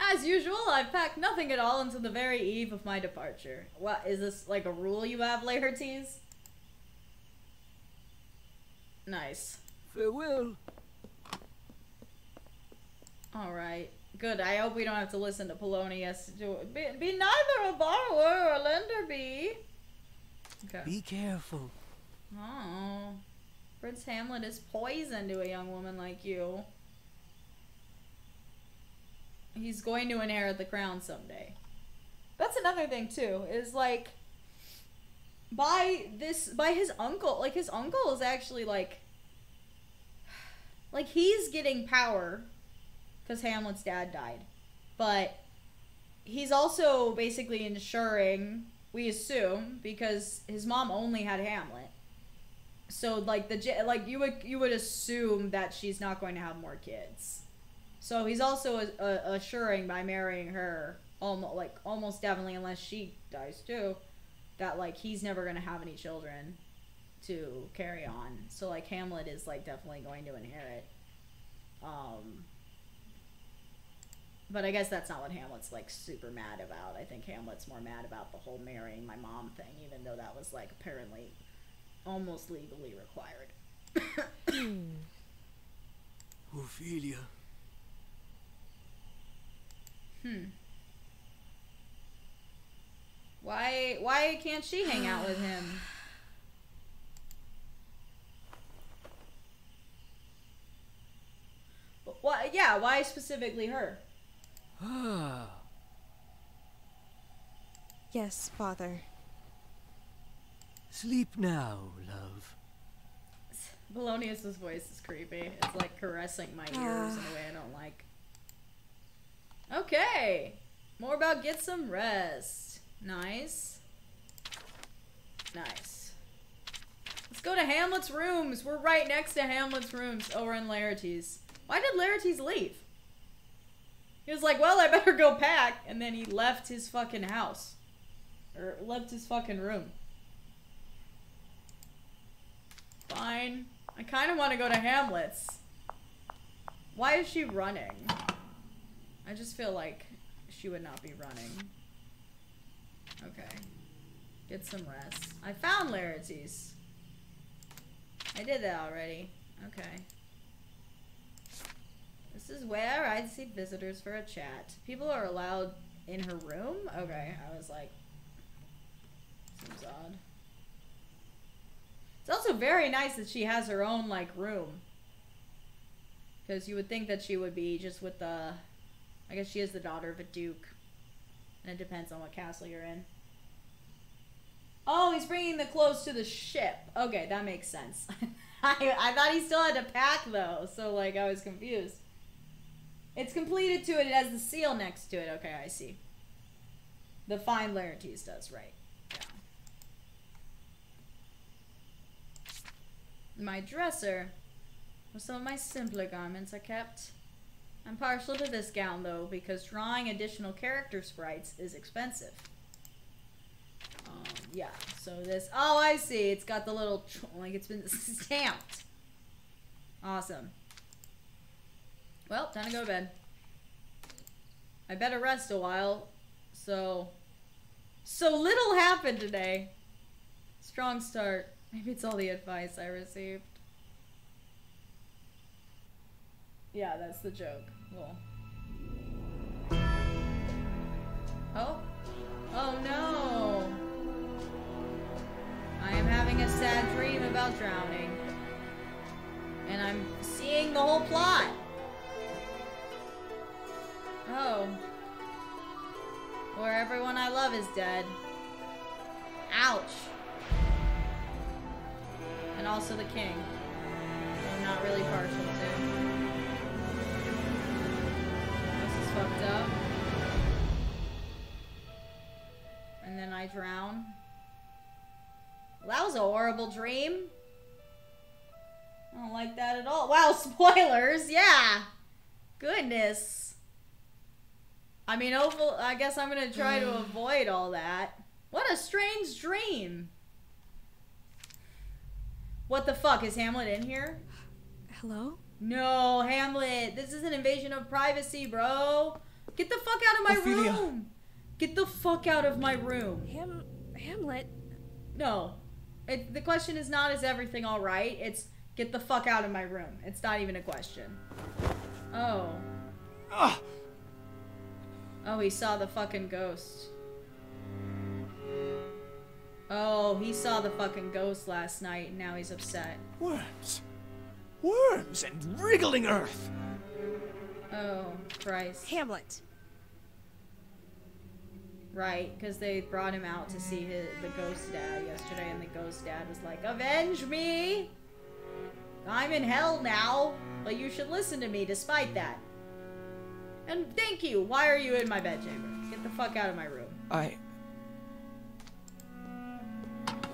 As usual, I've packed nothing at all until the very eve of my departure. What, is this like a rule you have, Laertes? Nice. Farewell. All right. Good. I hope we don't have to listen to Polonius it. Be, be neither a borrower or a lender be. Okay. Be careful. Oh. Prince Hamlet is poison to a young woman like you. He's going to inherit the crown someday. That's another thing too. Is like by this by his uncle, like his uncle is actually like like he's getting power cuz Hamlet's dad died. But he's also basically ensuring we assume because his mom only had Hamlet. So like the like you would you would assume that she's not going to have more kids. So he's also a, a, assuring by marrying her almost like almost definitely unless she dies too that like he's never going to have any children to carry on. So like hamlet is like definitely going to inherit. Um but i guess that's not what hamlet's like super mad about i think hamlet's more mad about the whole marrying my mom thing even though that was like apparently almost legally required. [coughs] Ophelia. Hmm. Why why can't she hang out with him? [sighs] But Why yeah, why specifically her? Ah. [sighs] Yes, father. Sleep now, love. Polonius's voice is creepy. It's like caressing my ears in a way I don't like. Okay. More about get some rest. Nice. Nice. Let's go to Hamlet's rooms. We're right next to Hamlet's rooms. Oh, we're in Laertes. Why did Laertes leave? He was like, well, I better go pack. And then he left his fucking house. Or left his fucking room. Fine. I kind of want to go to Hamlet's. Why is she running? I just feel like she would not be running. Okay. Get some rest. I found Laertes. I did that already. Okay. Is where I'd see visitors for a chat. People are allowed in her room? Okay, I was like, seems odd. It's also very nice that she has her own like room. Because you would think that she would be just with the. I guess she is the daughter of a duke. And it depends on what castle you're in. Oh, he's bringing the clothes to the ship. Okay, that makes sense. [laughs] I, I thought he still had to pack though, so like I was confused. It's completed to it. It has the seal next to it. Okay, I see. The fine Laertes does, right? Yeah. My dresser, where some of my simpler garments are kept. I'm partial to this gown though, because drawing additional character sprites is expensive. Um, yeah, so this. Oh, I see. It's got the little. Like it's been [laughs] stamped. Awesome. Well, time to go to bed. I better rest a while. So. So little happened today. Strong start. Maybe it's all the advice I received. Yeah, that's the joke. Well. Oh. Oh no. I am having a sad dream about drowning. And I'm seeing the whole plot. Oh. Where everyone I love is dead. Ouch. And also the king. I'm not really partial to. This is fucked up. And then I drown. Well, that was a horrible dream. I don't like that at all. Wow, [laughs] spoilers, yeah. Goodness. I mean, hopefully, I guess I'm gonna try to mm. avoid all that. What a strange dream. What the fuck? Is Hamlet in here? Hello? No, Hamlet. This is an invasion of privacy, bro. Get the fuck out of my Ophelia. room. Get the fuck out of my room. Ham Hamlet. No. It, the question is not is everything all right? It's get the fuck out of my room. It's not even a question. Oh. Ah! Oh, he saw the fucking ghost. Oh, he saw the fucking ghost last night and now he's upset. Worms. Worms and wriggling earth. Oh, Christ. Hamlet. Right, because they brought him out to see his, the ghost dad yesterday, and the ghost dad was like, Avenge me! I'm in hell now, but you should listen to me despite that. And thank you. Why are you in my bedchamber? Get the fuck out of my room. I.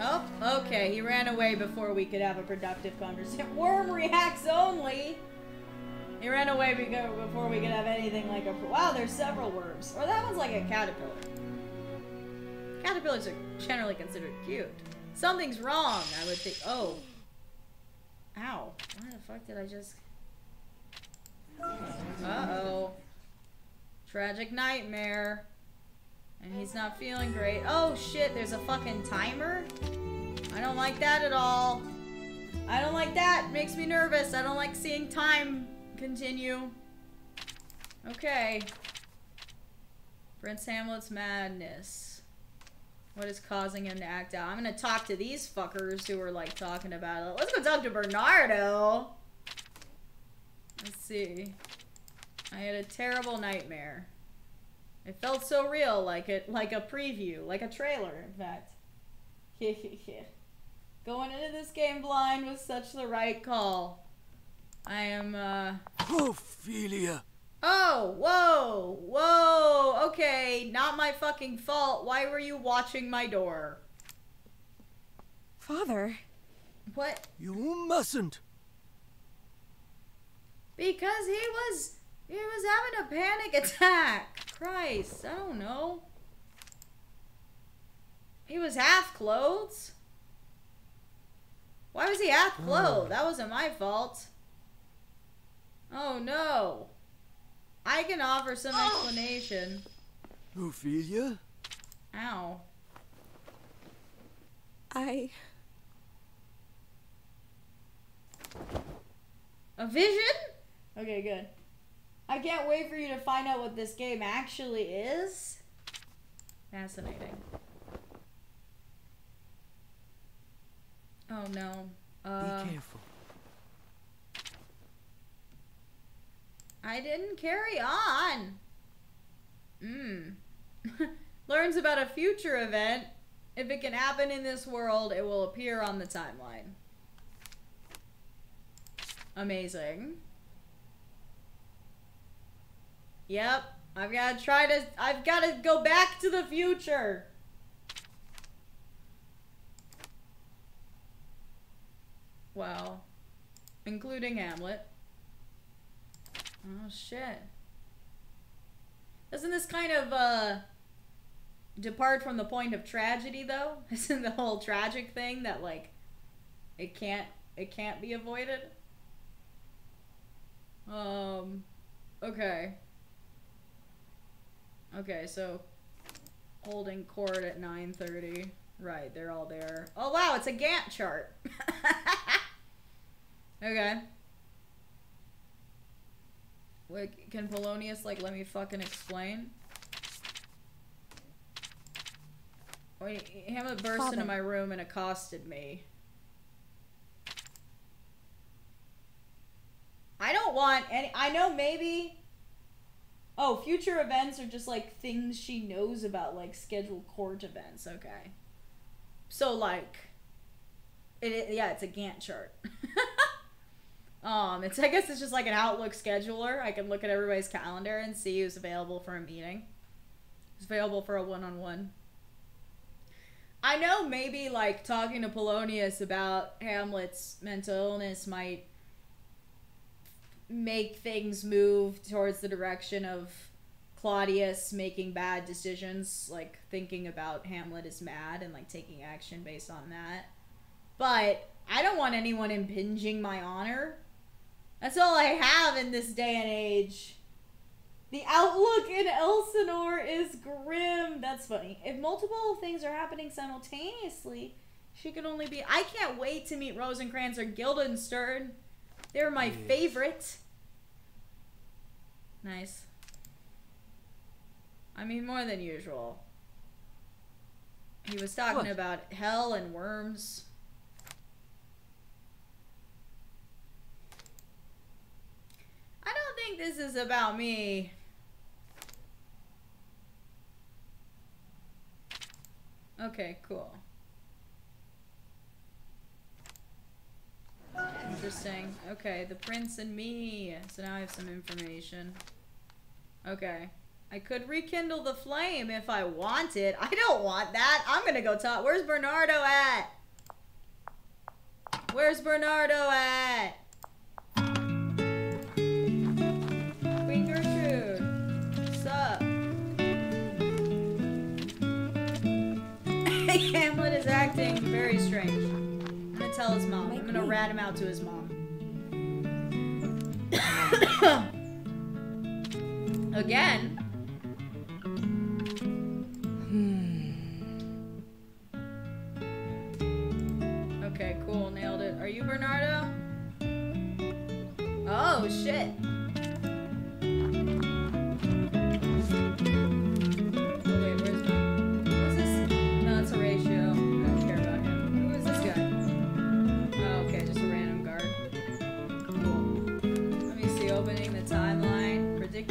Oh, okay. He ran away before we could have a productive conversation. [laughs] Worm reacts only. He ran away before we could have anything like a. Wow, there's several worms. Or that one's like a caterpillar. Caterpillars are generally considered cute. Something's wrong, I would think. Oh. Ow. Why the fuck did I just. Uh oh. Tragic nightmare. And he's not feeling great. Oh shit, there's a fucking timer? I don't like that at all. I don't like that. Makes me nervous. I don't like seeing time continue. Okay. Prince Hamlet's madness. What is causing him to act out? I'm gonna talk to these fuckers who are like talking about it. Let's go talk to Bernardo. Let's see. I had a terrible nightmare. It felt so real, like it, like a preview, like a trailer, in fact. [laughs] Going into this game blind was such the right call. I am, uh... Ophelia. Oh, whoa, whoa, okay, not my fucking fault. Why were you watching my door? Father. What? You mustn't. Because he was, he was having a panic attack. Christ, I don't know. He was half clothed. Why was he half oh. clothed? That wasn't my fault. Oh no. I can offer some oh. explanation. Ophelia? Ow. I. A vision? Okay, good. I can't wait for you to find out what this game actually is. Fascinating. Oh no. Uh, Be careful. I didn't carry on. Mmm. [laughs] Learns about a future event. If it can happen in this world, it will appear on the timeline. Amazing. Yep. I've got to try to. I've got to go back to the future. Well, including Hamlet. Oh shit. Doesn't this kind of uh depart from the point of tragedy though? [laughs] Isn't the whole tragic thing that like it can't it can't be avoided? Um okay. Okay, so holding court at 9:30. Right, they're all there. Oh wow, it's a Gantt chart. [laughs] okay. Like, can Polonius, like, let me fucking explain? Wait, Hamlet burst into my room and accosted me. I don't want any. I know maybe. Oh, future events are just like things she knows about, like scheduled court events. Okay. So, like. It, it- yeah, it's a Gantt chart. [laughs] Um, it's I guess it's just like an Outlook scheduler. I can look at everybody's calendar and see who's available for a meeting. Who's available for a one-on-one. I know maybe like talking to Polonius about Hamlet's mental illness might make things move towards the direction of Claudius making bad decisions, like thinking about Hamlet is mad and like taking action based on that. But I don't want anyone impinging my honor. That's all I have in this day and age. The outlook in Elsinore is grim. That's funny. If multiple things are happening simultaneously, she could only be. I can't wait to meet Rosencrantz or Guildenstern. They're my Yes. favorite. Nice. I mean, more than usual. He was talking What? about hell and worms. I don't think this is about me. Okay, cool. Interesting. Okay, the prince and me. So now I have some information. Okay. I could rekindle the flame if I wanted. I don't want that. I'm gonna go talk. Where's Bernardo at? Where's Bernardo at? Queen Gertrude. Sup? [laughs] Hamlet is acting very strange. Tell his mom. I'm gonna rat him out to his mom. [coughs] Again. Hmm. Okay, cool. Nailed it. Are you Bernardo? Oh, shit.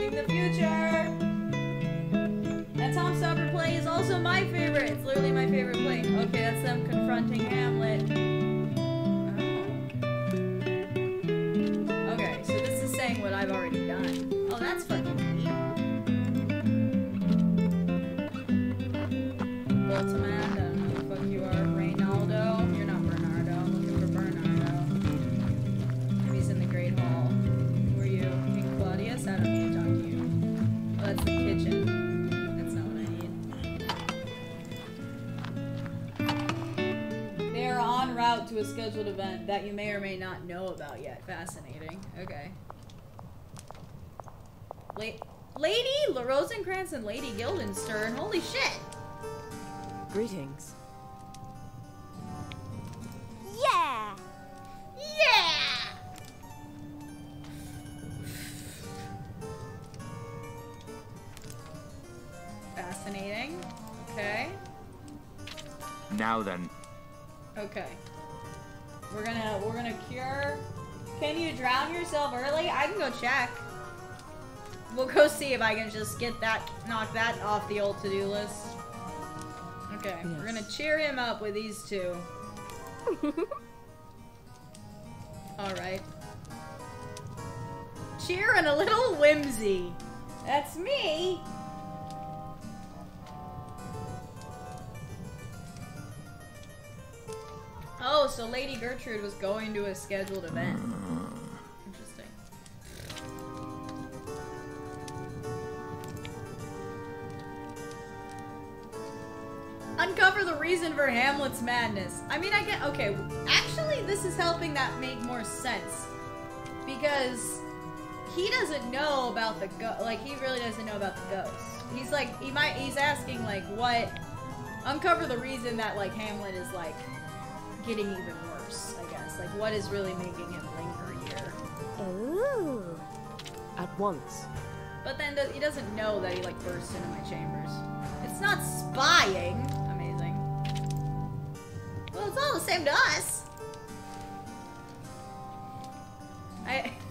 Predicting the future. That Tom Stoppard play is also my favorite. It's literally my favorite play. Okay, that's them confronting Hamlet. Event that you may or may not know about yet. Fascinating. Okay. La- Lady La Rosencrantz and Lady Guildenstern. Holy shit! Greetings. Check. We'll go see if I can just get that knock that off the old to-do list. Okay, we're gonna cheer him up with these two. [laughs] Alright. Cheer and a little whimsy. That's me. Oh, so Lady Gertrude was going to a scheduled event. Mm. Reason for Hamlet's madness. I mean, I get okay. Actually, this is helping that make more sense because he doesn't know about the go. Like, he really doesn't know about the ghost. He's like, he might. He's asking like, what? Uncover the reason that like Hamlet is like getting even worse. I guess. Like, what is really making him linger here? Ooh. At once. But then th- he doesn't know that he like burst into my chambers. It's not spying. Well, it's all the same to us. I. [laughs]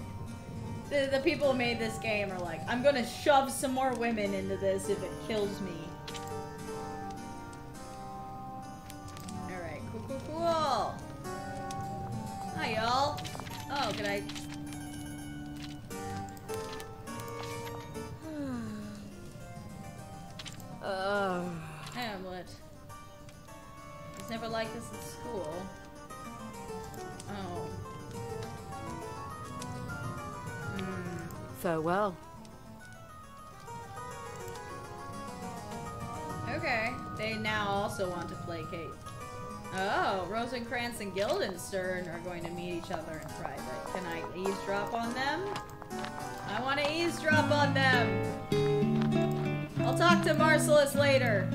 The, the people who made this game are like, I'm gonna shove some more women into this if it kills me. Alright, cool, cool, cool. Hi, y'all. Oh, can I [sighs] Hamlet. He's never like this in school. Oh. Hmm. farewell. Okay. They now also want to placate. Oh, Rosencrantz and Guildenstern are going to meet each other in private. Can I eavesdrop on them? I want to eavesdrop on them. I'll talk to Marcellus later.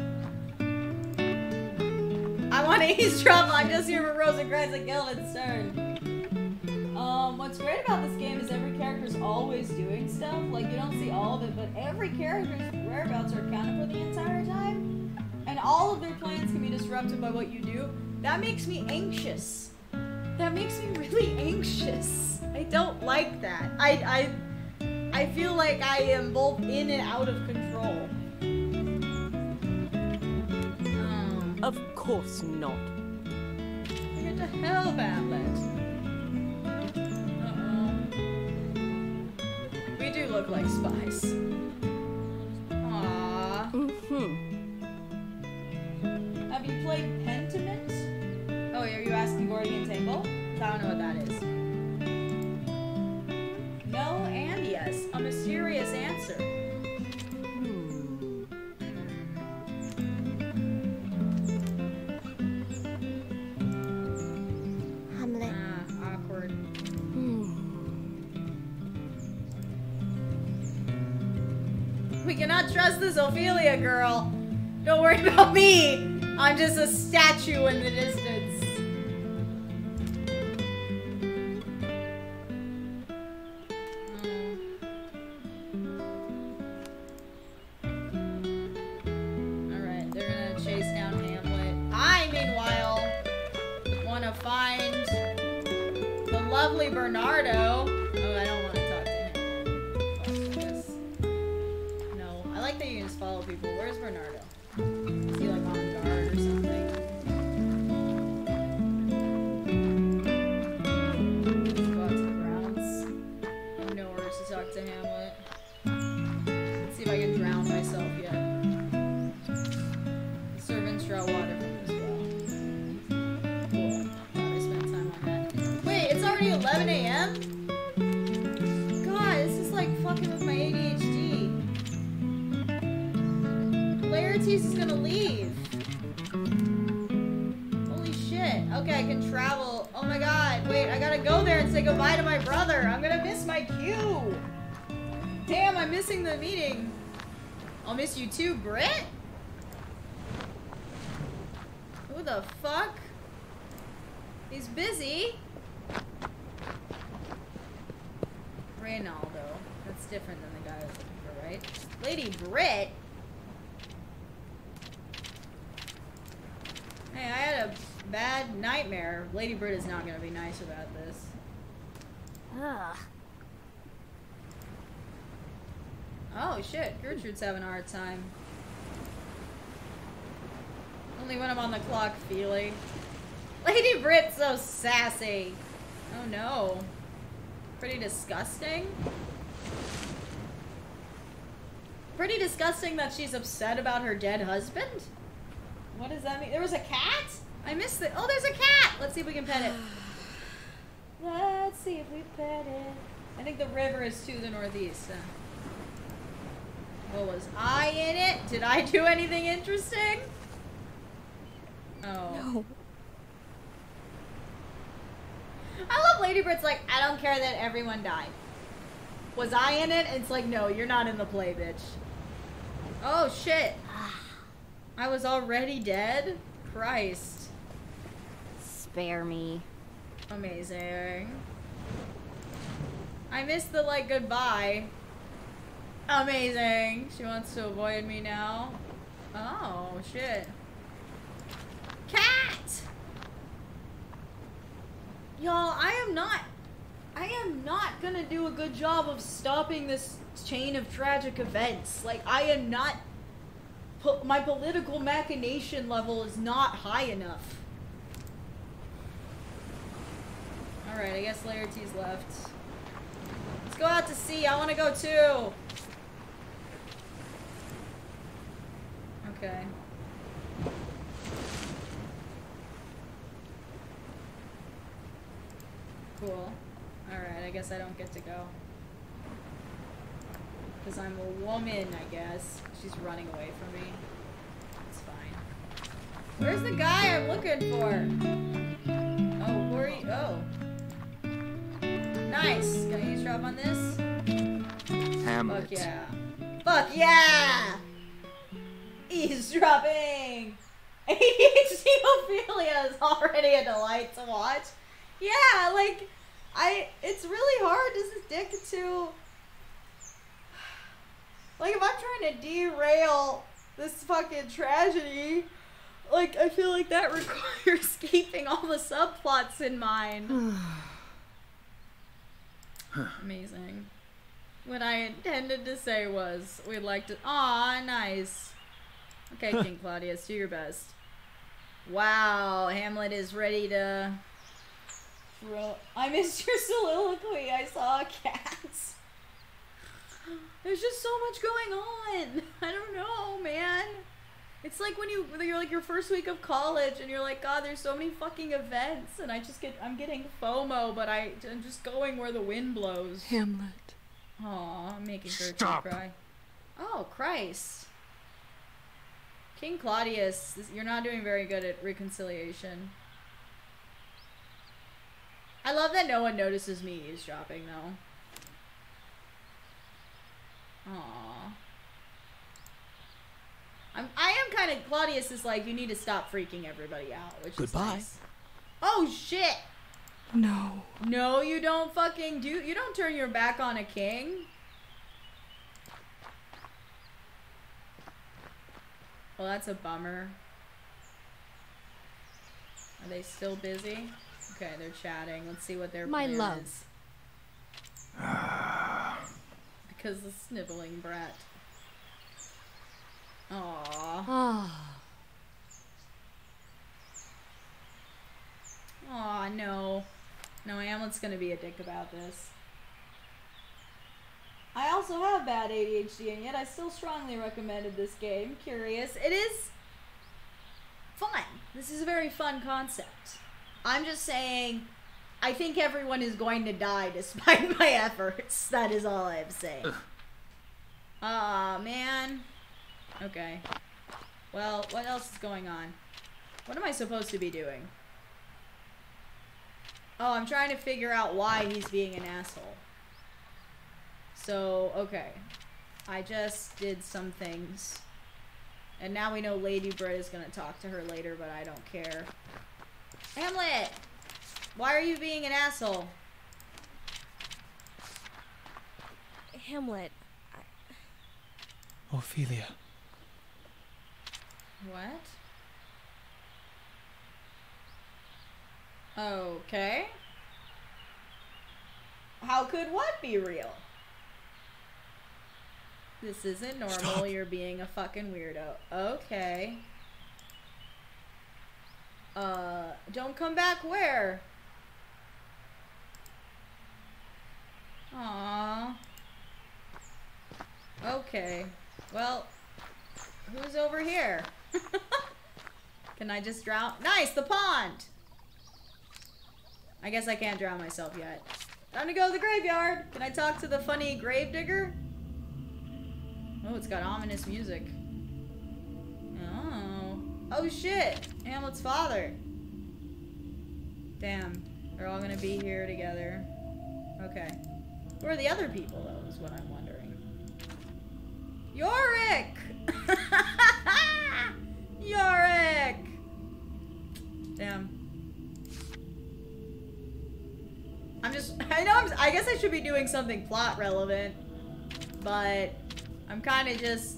I want to eavesdrop. I'm just here for Rosencrantz and Guildenstern. Um, what's great about this game is every character is always doing stuff. Like you don't see all of it, but every character's whereabouts are accounted for the entire time, and all of their plans can be disrupted by what you do. That makes me anxious. That makes me [laughs] really anxious. I don't like that. I I I feel like I am both in and out of control. Course not. Get to hell, Batlet. Uh-oh. We do look like spies. Aww. Mm-hmm. Have you played Pentiment? Oh, are you asking Gordian Tangle? I don't know what that is. No and yes. A mysterious Cannot trust this Ophelia girl. Don't worry [laughs] about me. I'm just a statue in the distance. I'm missing the meeting. I'll miss you too, Britt? Who the fuck? He's busy. Reynaldo. That's different than the guy I was looking for, right? Lady Britt? Hey, I had a bad nightmare. Lady Britt is not gonna be nice about this. Ugh. Oh shit, Gertrude's having a hard time. Only when I'm on the clock, Feely. Lady Britt's so sassy. Oh no. Pretty disgusting. Pretty disgusting that she's upset about her dead husband? What does that mean? There was a cat? I missed it. Oh, there's a cat! Let's see if we can pet it. [sighs] Let's see if we pet it. I think the river is to the northeast. uh. Well, was I in it? Did I do anything interesting? Oh. No. I love Lady Britt's like, I don't care that everyone died. Was I in it? It's like, no, you're not in the play, bitch. Oh, shit. [sighs] I was already dead? Christ. Spare me. Amazing. I missed the, like, goodbye. Amazing. She wants to avoid me now. Oh, shit. Cat! Y'all, I am not. I am not gonna do a good job of stopping this chain of tragic events. Like, I am not. Po- my political machination level is not high enough. Alright, I guess Laertes left. Let's go out to sea. I wanna go too. Okay. Cool. Alright, I guess I don't get to go. Because I'm a woman, I guess. She's running away from me. It's fine. Where's the guy I'm looking for? Oh, who are you? Oh. Nice. Can I eavesdrop on this? Hamlet. Fuck yeah. Fuck yeah! Eavesdropping! [laughs] ADHD Ophelia is already a delight to watch. Yeah, like, I it's really hard to stick to like if I'm trying to derail this fucking tragedy, like I feel like that [laughs] requires keeping all the subplots in mind. [sighs] Amazing. What I intended to say was we'd like to Aw, nice. Okay, King Claudius, do your best. Wow, Hamlet is ready to Bro, I missed your soliloquy. I saw cats. There's just so much going on. I don't know, man. It's like when you you're like your first week of college and you're like, God, there's so many fucking events, and I just get I'm getting FOMO, but I I'm just going where the wind blows. Hamlet. Aw, I'm making Gertrude Stop. cry. Oh Christ, King Claudius, you're not doing very good at reconciliation. I love that no one notices me eavesdropping though. Aww. I'm, I am kind of Claudius is like you need to stop freaking everybody out, which Goodbye. is nice. Oh shit! No. No, you don't fucking do. You don't turn your back on a king. Well, that's a bummer. Are they still busy? Okay, they're chatting. Let's see what their My plan love. is. [sighs] because the sniveling brat. Aww. Ah. Aw, no. No, Hamlet's gonna be a dick about this. I also have bad ADHD, and yet I still strongly recommended this game. Curious. It is fun. This is a very fun concept. I'm just saying, I think everyone is going to die [laughs] despite my efforts. That is all I'm saying. Aw, man. Okay. Well, what else is going on? What am I supposed to be doing? Oh, I'm trying to figure out why he's being an asshole. So, okay. I just did some things. And now we know Lady Britt is going to talk to her later, but I don't care. Hamlet! Why are you being an asshole? Hamlet, Ophelia. What? Okay. How could what be real? This isn't normal. Stop. You're being a fucking weirdo. Okay. Uh, don't come back where? Aww. Okay. Well, who's over here? [laughs] Can I just drown? Nice, the pond! I guess I can't drown myself yet. Time to go to the graveyard! Can I talk to the funny gravedigger? Oh, it's got ominous music. Oh. Oh shit! Hamlet's father. Damn. They're all gonna be here together. Okay. Who are the other people, though, is what I'm wondering. Yorick! [laughs] Yorick! Damn. I'm just, [laughs] I know I'm, I guess I should be doing something plot relevant, but I'm kind of just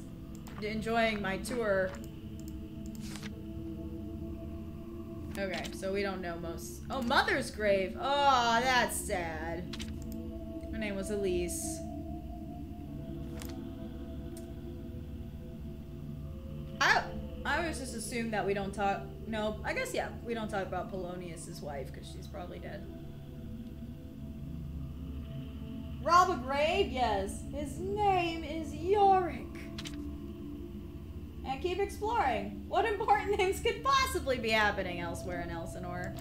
enjoying my tour. Okay, so we don't know most. Oh, Mother's Grave. Oh, that's sad. Her name was Elise. I I always just assume that we don't talk. No, I guess yeah, we don't talk about Polonius's wife because she's probably dead. Rob a grave, yes. His name is Yorick. And keep exploring. What important [laughs] things could possibly be happening elsewhere in Elsinore?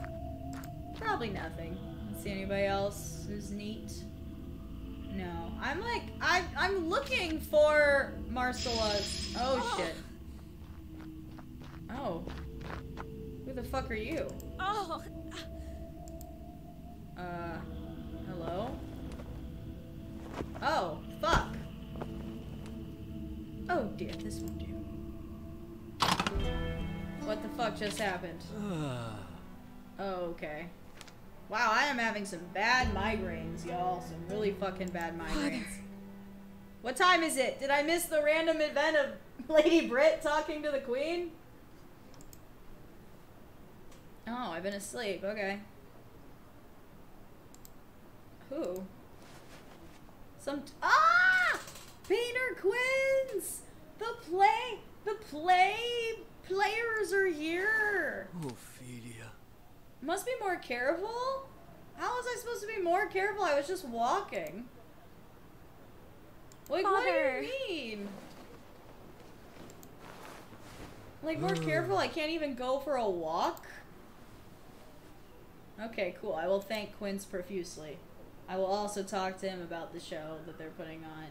Probably nothing. See anybody else who's neat? No. I'm like, I, I'm looking for Marcellus. Oh, shit. Oh. Who the fuck are you? Oh, Uh, hello? Oh, fuck. Oh dear, this won't do. What the fuck just happened? [sighs] Oh, okay. Wow, I am having some bad migraines, y'all. Some really fucking bad migraines. What time is it? Did I miss the random event of [laughs] Lady Brit talking to the Queen? Oh, I've been asleep. Okay. Who? Some. ah! Peter Quince! The play. The play players are here. Ophelia. Must be more careful? How was I supposed to be more careful? I was just walking. Like, what do you mean? Like, more careful? I can't even go for a walk? Okay, cool. I will thank Quince profusely. I will also talk to him about the show that they're putting on.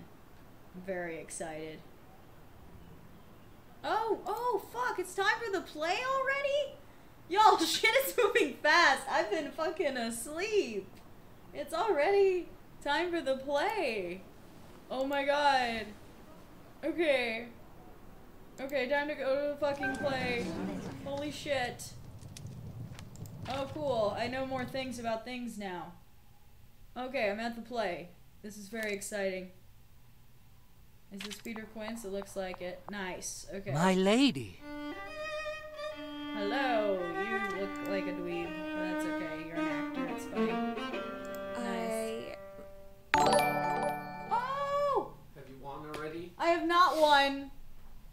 I'm very excited. Oh, oh, fuck. It's time for the play already? Y'all, [laughs] shit is moving fast. I've been fucking asleep. It's already time for the play. Oh my god. Okay. Okay, time to go to the fucking play. Holy shit. Oh, cool. I know more things about things now. Okay, I'm at the play. This is very exciting. Is this Peter Quince? It looks like it. Nice. Okay. My lady. Hello, you look like a dweeb, but that's okay. You're an actor. It's funny. I. Oh, Have you won already? I have not won.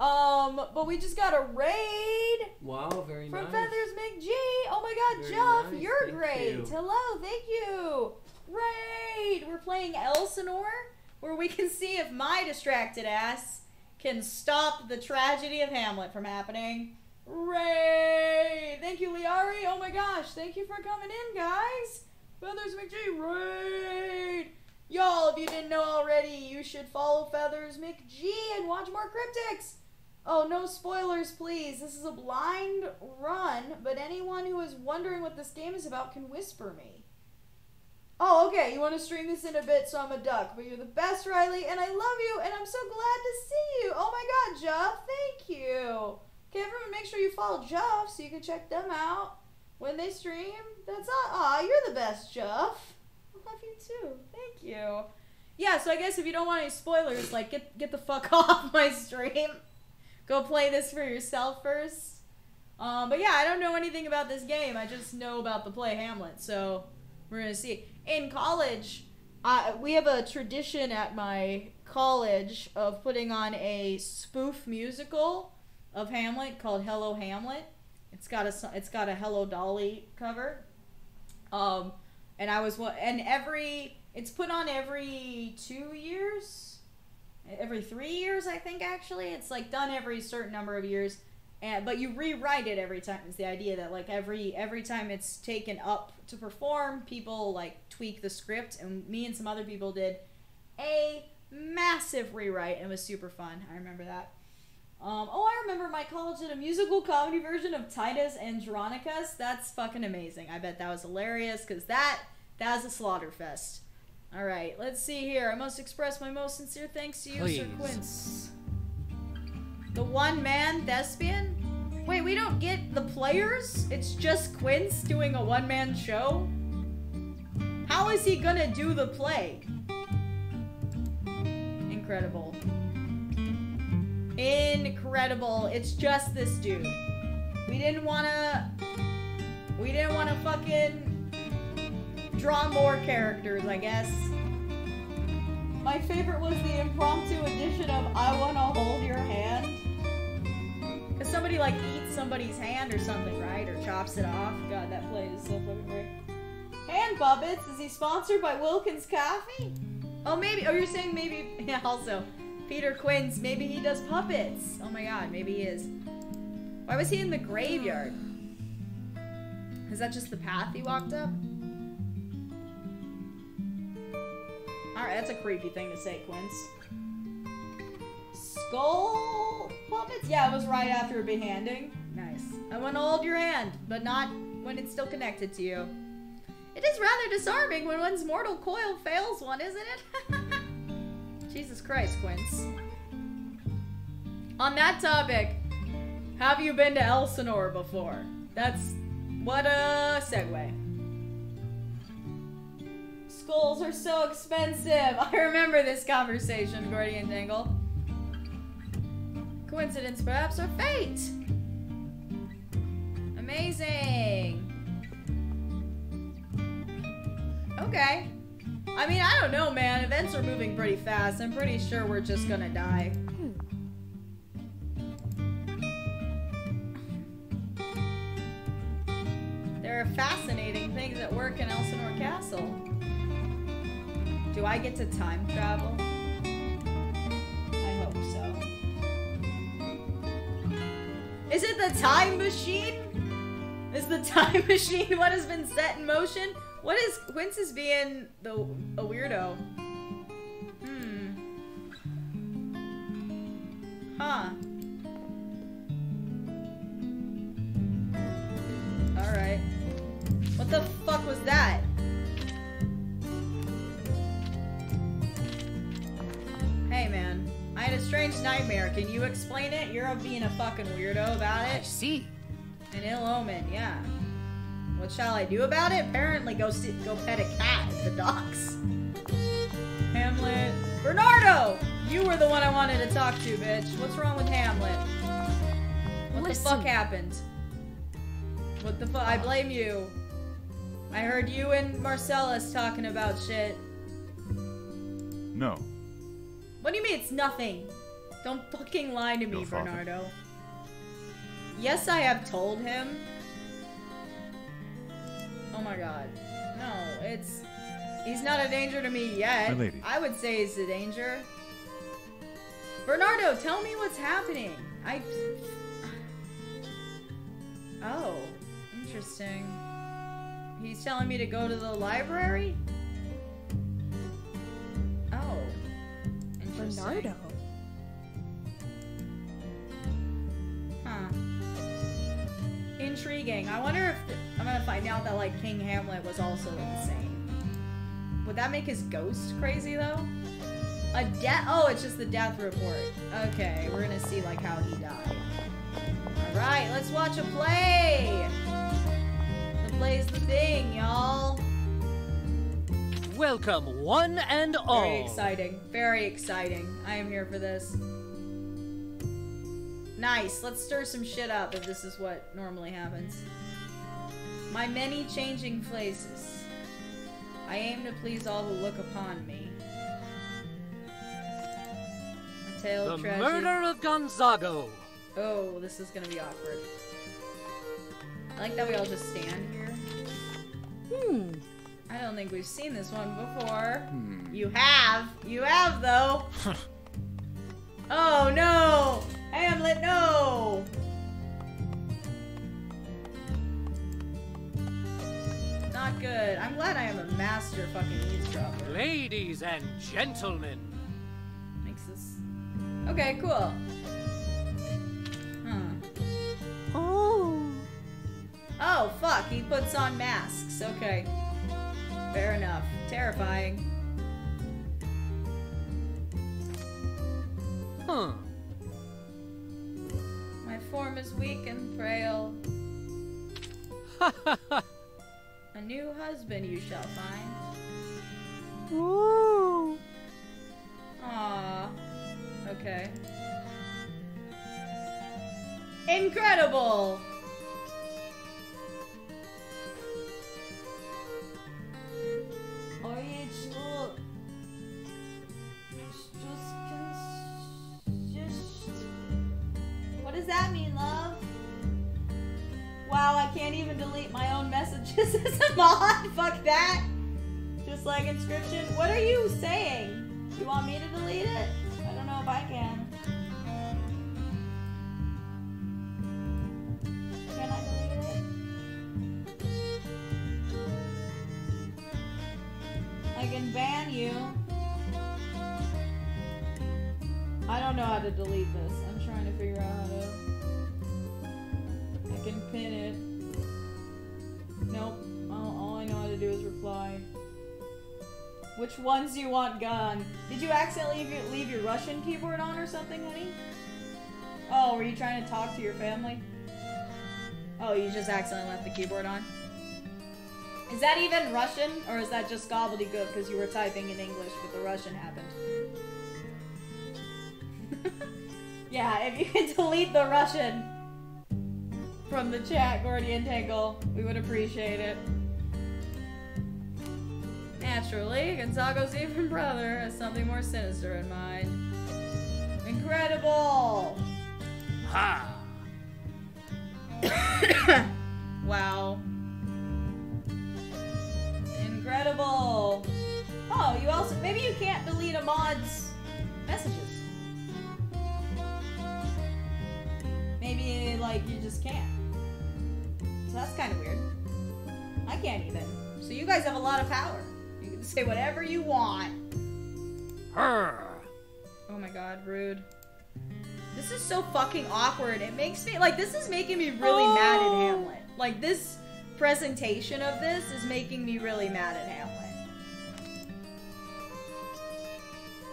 Um, but we just got a raid Wow, very from nice. Feathers McG. Oh my God, Very Jeff, nice, you're thank great. you. Hello, thank you. Raid. We're playing Elsinore, where we can see if my distracted ass can stop the tragedy of Hamlet from happening. Ray! Thank you, Liari. Oh my gosh, thank you for coming in, guys. Feathers McG, raid. Y'all, if you didn't know already, you should follow Feathers McG and watch more cryptics. Oh, no spoilers, please. This is a blind run, but anyone who is wondering what this game is about can whisper me. Oh, okay. You want to string this in a bit, so I'm a duck. But you're the best, Riley, and I love you, and I'm so glad to see you. Oh my god, Jeff, thank you. Okay, everyone, make sure you follow Jeff so you can check them out when they stream. That's all. Aw, you're the best, Jeff. I love you too. Thank you. Yeah, so I guess if you don't want any spoilers, like get get the fuck [laughs] off my stream. Go play this for yourself first. Um, but yeah, I don't know anything about this game. I just know about the play Hamlet. So we're gonna see. In college, uh, we have a tradition at my college of putting on a spoof musical of Hamlet called Hello Hamlet. It's got a it's got a Hello Dolly cover. Um, and I was and every it's put on every two years every three years i think actually it's like done every certain number of years and but you rewrite it every time it's the idea that like every every time it's taken up to perform people like tweak the script and me and some other people did a massive rewrite and it was super fun i remember that um, oh i remember my college did a musical comedy version of titus and Andronicus. that's fucking amazing i bet that was hilarious because that that was a slaughter fest all right, let's see here. I must express my most sincere thanks to you, Sir Quince. The one man thespian? Wait, we don't get the players? It's just Quince doing a one man show? How is he gonna do the play? Incredible. Incredible. It's just this dude. We didn't wanna. We didn't wanna fucking draw more characters, I guess. My favorite was the impromptu edition of I Wanna Hold Your Hand. Cause somebody like somebody's hand or something, right? Or chops it off. God, that play is so fucking great. Hand puppets? Is he sponsored by Wilkins Coffee? Oh, maybe. Oh, you're saying maybe. [laughs] Yeah, also. Peter Quince, maybe he does puppets. Oh my god, maybe he is. Why was he in the graveyard? Is that just the path he walked up? Alright, that's a creepy thing to say, Quince. Skull puppets? Yeah, it was right after a behanding. Nice. I want to hold your hand, but not when it's still connected to you. It is rather disarming when one's mortal coil fails one, isn't it? [laughs] Jesus Christ, Quince. On that topic, have you been to Elsinore before? That's what a segue. skulls are so expensive. [laughs] I remember this conversation, Gordian Tangle. Coincidence, perhaps, or fate? Amazing. Okay. I mean, I don't know, man. Events are moving pretty fast. I'm pretty sure we're just gonna die. There are fascinating things at work in Elsinore Castle. Do I get to time travel? Is it the time machine? Is the [laughs] time machine what has been set in motion? What is Quince is being the a weirdo? Hmm. Huh. Alright. What the fuck was that? Strange nightmare. Can you explain it? You're being a fucking weirdo about I it. see. An ill omen, yeah. What shall I do about it? Apparently go sit, go pet a cat at the docks. Hamlet. Bernardo! You were the one I wanted to talk to, bitch. What's wrong with Hamlet? What the fuck happened? What the fuck? I blame you. I heard you and Marcellus talking about shit. No. What do you mean it's nothing? Don't fucking lie to me, Your. Bernardo. Yes, I have told him. Oh my god. No, it's. He's not a danger to me yet. My lady. I would say he's a danger. Bernardo, tell me what's happening. I. Oh, interesting. He's telling me to go to the library? Oh. Interesting. Bernardo. Huh. Intriguing. I wonder if I'm gonna find out that like King Hamlet was also insane. Would that make his ghost crazy though? A death? Oh, it's just the death report. Okay, we're gonna see like how he died. All right, let's watch a play. The play's the thing, y'all. Welcome, one and all. Very exciting. Very exciting. I am here for this. Nice. Let's stir some shit up if this is what normally happens. My many changing places. I aim to please all who look upon me. A tale The of murder of Gonzago. Oh, this is gonna be awkward. I like that we all just stand here. Hmm. I don't think we've seen this one before. Hmm. You have. You have, though. [laughs] oh, no. Hamlet, no. Not good. I'm glad I am a master fucking eavesdropper. Ladies and gentlemen. Makes this... Okay, cool. Huh. Oh. Oh, fuck. He puts on masks. Okay. Fair enough. Terrifying. Huh. My form is weak and frail. [laughs] A new husband you shall find. Ooh. Aww. Okay. Incredible! Can't even delete my own messages [laughs] as a mod. Fuck that. Just like inscription. What are you saying? You want me to delete it? Ones you want gone? Did you accidentally leave your, leave your Russian keyboard on or something, honey? Oh, were you trying to talk to your family? Oh, you just accidentally left the keyboard on? Is that even Russian, or is that just gobbledygook because you were typing in English but the Russian happened? [laughs] yeah, if you could [laughs] delete the Russian from the chat, Gordian Tangle, we would appreciate it. Naturally, Gonzago's even brother has something more sinister in mind. Incredible! Ha! [coughs] wow. Incredible. Oh, you also maybe you can't delete a mod's messages. Maybe like you just can't. So that's kind of weird. I can't even. So you guys have a lot of power. Say whatever you want. Her. Oh my god, rude. This is so fucking awkward. It makes me like this is making me really mad at oh. Hamlet. Like this presentation of this is making me really mad at Hamlet.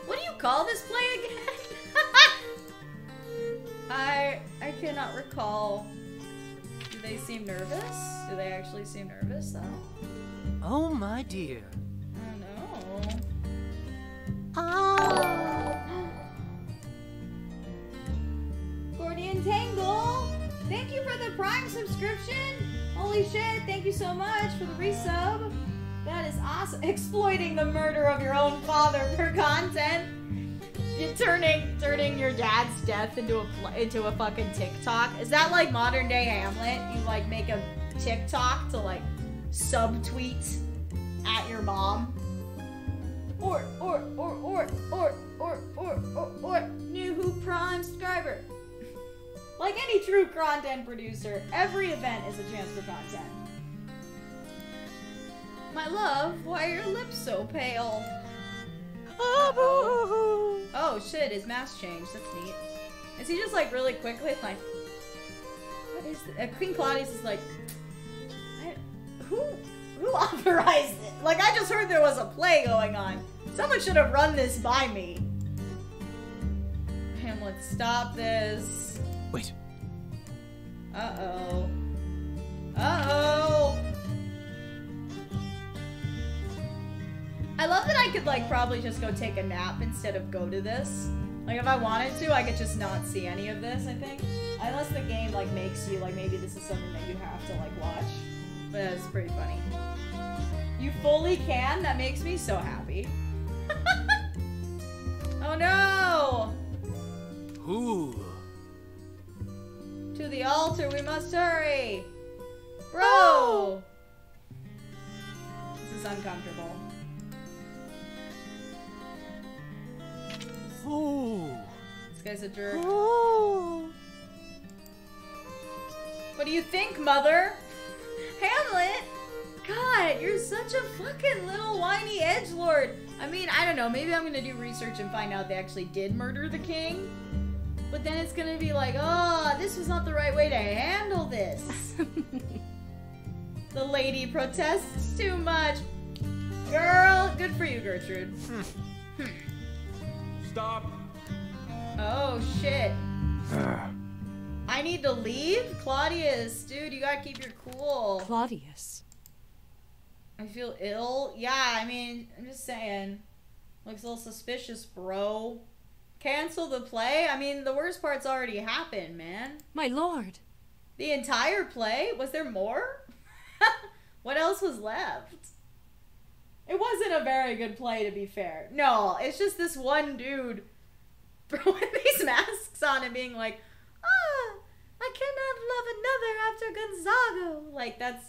What do you call this play again? [laughs] I I cannot recall. Do they seem nervous? Do they actually seem nervous though? Oh, my dear. Ah. Oh. Gordian Tangle, thank you for the Prime subscription. Holy shit, thank you so much for the resub. That is awesome. Exploiting the murder of your own father for content. You're turning turning your dad's death into a into a fucking TikTok. Is that like modern day Hamlet? You like make a TikTok to like subtweet at your mom. Or or or or or or or or or new Who Prime subscriber. Like any true content producer, every event is a chance for content. My love, why are your lips so pale? Uh-oh. Oh shit, his mask changed. That's neat. Is he just like really quickly like, what is this? Uh, Queen Claudius is like, I, who who [laughs] authorized it? Like I just heard there was a play going on. Someone should have run this by me. Hamlet, stop this. Wait. Uh-oh. Uh-oh. I love that I could, like, probably just go take a nap instead of go to this. Like, if I wanted to, I could just not see any of this, I think. Unless the game, like, makes you, like, maybe this is something that you have to, like, watch. But that's pretty funny. You fully can? That makes me so happy. [laughs] oh, no! Ooh. To the altar, we must hurry! Bro! This is uncomfortable. Oh. This guy's a jerk. Oh. What do you think, mother? Hamlet? God, you're such a fucking little whiny edge lord. I mean, I don't know. Maybe I'm gonna do research and find out they actually did murder the king. But then it's gonna be like, oh, this was not the right way to handle this. [laughs] the lady protests too much. Girl, good for you, Gertrude. Hmm. Hmm. Stop. Oh, shit. Ah. I need to leave? Claudius, dude, you gotta keep your cool. Claudius. I feel ill. Yeah, I mean, I'm just saying. Looks a little suspicious, bro. Cancel the play? I mean, the worst part's already happened, man. My lord. The entire play? Was there more? [laughs] what else was left? It wasn't a very good play, to be fair. No, it's just this one dude [laughs] throwing these masks on and being like, ah, I cannot love another after Gonzago. Like, that's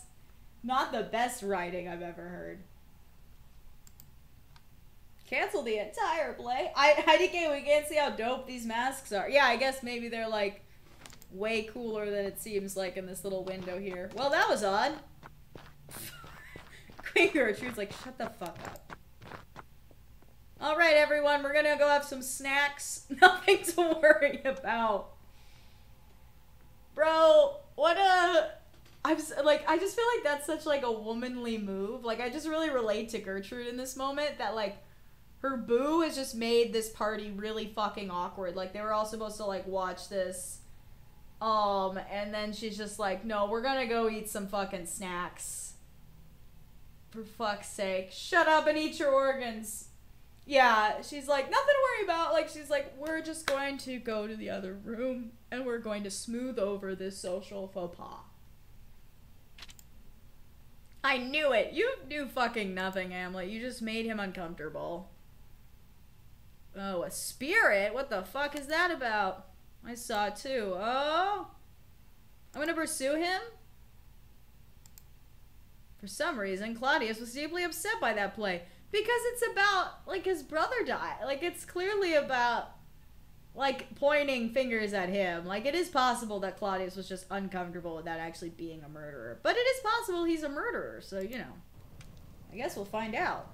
not the best writing I've ever heard. Cancel the entire play. I IDK, we can't see how dope these masks are. Yeah, I guess maybe they're like way cooler than it seems like in this little window here. Well, that was odd. [laughs] Queen Gertrude's like, shut the fuck up. All right, everyone, we're gonna go have some snacks. [laughs] Nothing to worry about. Bro, what a I'm like I just feel like that's such like a womanly move. Like I just really relate to Gertrude in this moment that like her boo has just made this party really fucking awkward. Like they were all supposed to like watch this um and then she's just like, "No, we're going to go eat some fucking snacks." For fuck's sake. Shut up and eat your organs. Yeah, she's like, nothing to worry about. Like, she's like, we're just going to go to the other room and we're going to smooth over this social faux pas. I knew it. You knew fucking nothing, Hamlet. You just made him uncomfortable. Oh, a spirit? What the fuck is that about? I saw it too. Oh? I'm gonna pursue him? For some reason, Claudius was deeply upset by that play. Because it's about, like, his brother died. Like, it's clearly about, like, pointing fingers at him. Like, it is possible that Claudius was just uncomfortable with that actually being a murderer. But it is possible he's a murderer, so, you know. I guess we'll find out.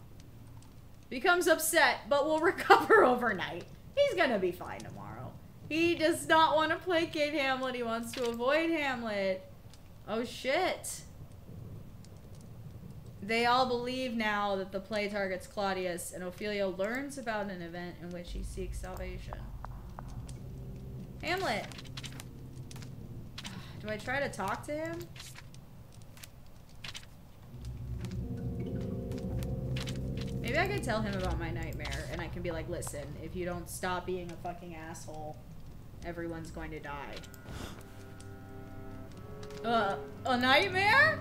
Becomes upset, but will [laughs] recover overnight. He's gonna be fine tomorrow. He does not want to placate Hamlet. He wants to avoid Hamlet. Oh, shit. They all believe now that the play targets Claudius, and Ophelia learns about an event in which he seeks salvation. Hamlet! Do I try to talk to him? Maybe I could tell him about my nightmare, and I can be like, listen, if you don't stop being a fucking asshole, everyone's going to die. Uh, a nightmare?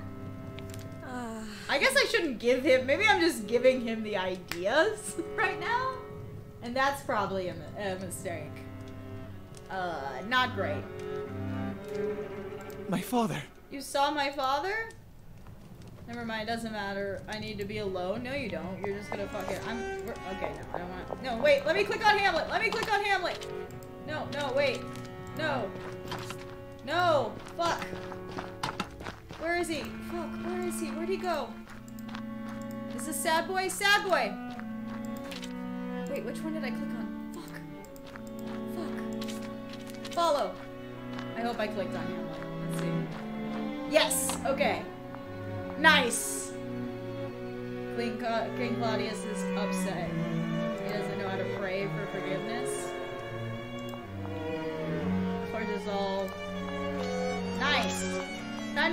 I guess I shouldn't give him. Maybe I'm just giving him the ideas [laughs] right now, and that's probably a, a mistake. Uh, not great. My father. You saw my father? Never mind, doesn't matter. I need to be alone. No, you don't. You're just gonna fuck it. I'm. we're- Okay, no, I don't want. No, wait. Let me click on Hamlet. Let me click on Hamlet. No, no, wait. No. No. Fuck. Where is he? Fuck. Where is he? Where'd he go? This is this sad boy? Sad boy. Wait, which one did I click on? Fuck. Fuck. Follow. I hope I clicked on Hamlet. Let's see. Yes. Okay. Nice. King Claudius is upset. He doesn't know how to pray for forgiveness.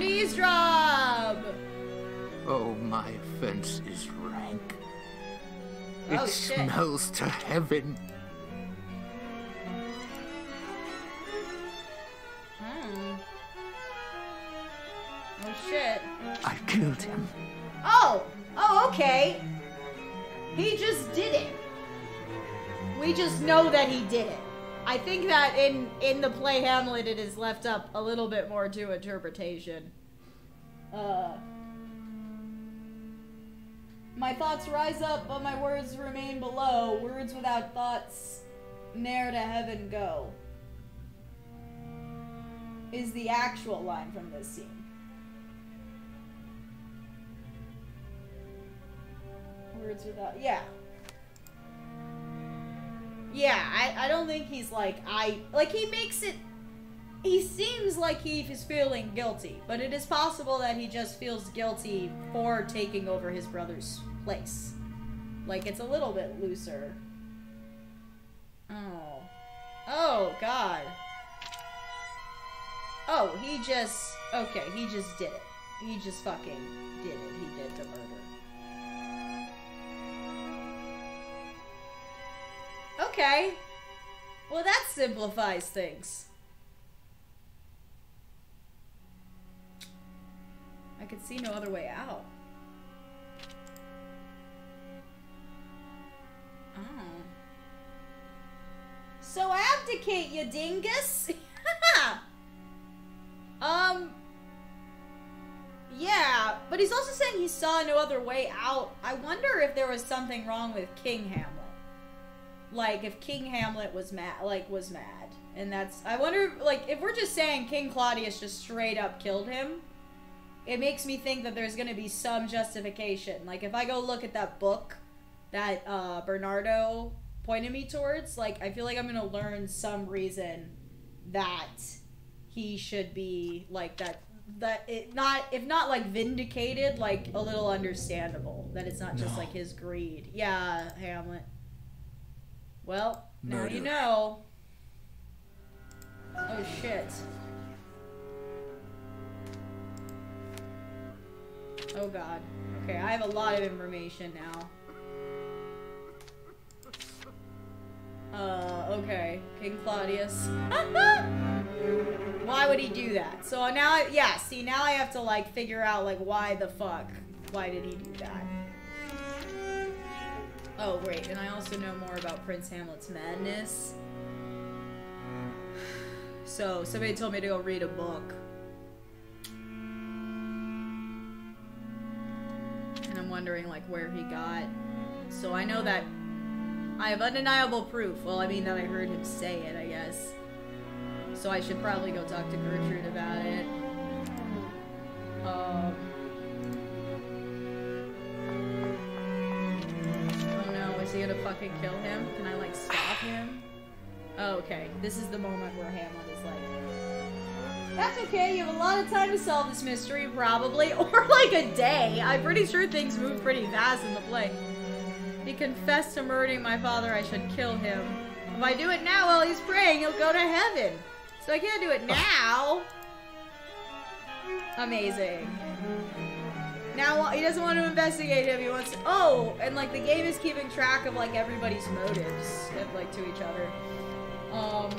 Eavesdrop. Oh, my offense is rank. It Oh, shit. smells to heaven. Hmm. Oh shit. I killed him. Oh! Oh, okay. He just did it. We just know that he did it. I think that in in the play Hamlet it is left up a little bit more to interpretation. Uh My thoughts rise up, but my words remain below. Words without thoughts ne'er to heaven go. Is the actual line from this scene. Words without. Yeah. Yeah, I, I don't think he's like, I. Like, he makes it. He seems like he is feeling guilty, but it is possible that he just feels guilty for taking over his brother's place. Like, it's a little bit looser. Oh. Oh, God. Oh, he just. Okay, he just did it. He just fucking did it. He did the murder. Okay. Well, that simplifies things. I could see no other way out. Oh. So abdicate, you dingus! [laughs] um. Yeah, but he's also saying he saw no other way out. I wonder if there was something wrong with King Hamlet like if King Hamlet was mad, like was mad, and that's I wonder like if we're just saying King Claudius just straight up killed him, it makes me think that there's gonna be some justification. Like if I go look at that book that uh, Bernardo pointed me towards, like I feel like I'm gonna learn some reason that he should be like that. That it not if not like vindicated, like a little understandable that it's not just No. like his greed. Yeah, Hamlet. Well, now you know. Oh shit. Oh god. Okay, I have a lot of information now. Uh, okay. King Claudius. [laughs] why would he do that? So now, I, yeah, see, now I have to, like, figure out, like, why the fuck? Why did he do that? Oh, wait, and I also know more about Prince Hamlet's madness. So, somebody told me to go read a book. And I'm wondering, like, where he got. So I know that I have undeniable proof. Well, I mean, that I heard him say it, I guess. So I should probably go talk to Gertrude about it. Um. No, is he gonna fucking kill him? Can I, like, stop [sighs] him? Oh, okay. This is the moment where Hamlet is like, that's okay, you have a lot of time to solve this mystery, probably. [laughs] Or like a day. I'm pretty sure things move pretty fast in the play. He confessed to murdering my father, I should kill him. If I do it now while he's praying, he'll go to heaven. So I can't do it now. Amazing. Now he doesn't want to investigate him. He wants. To, oh, and like the game is keeping track of like everybody's motives, like to each other. Um.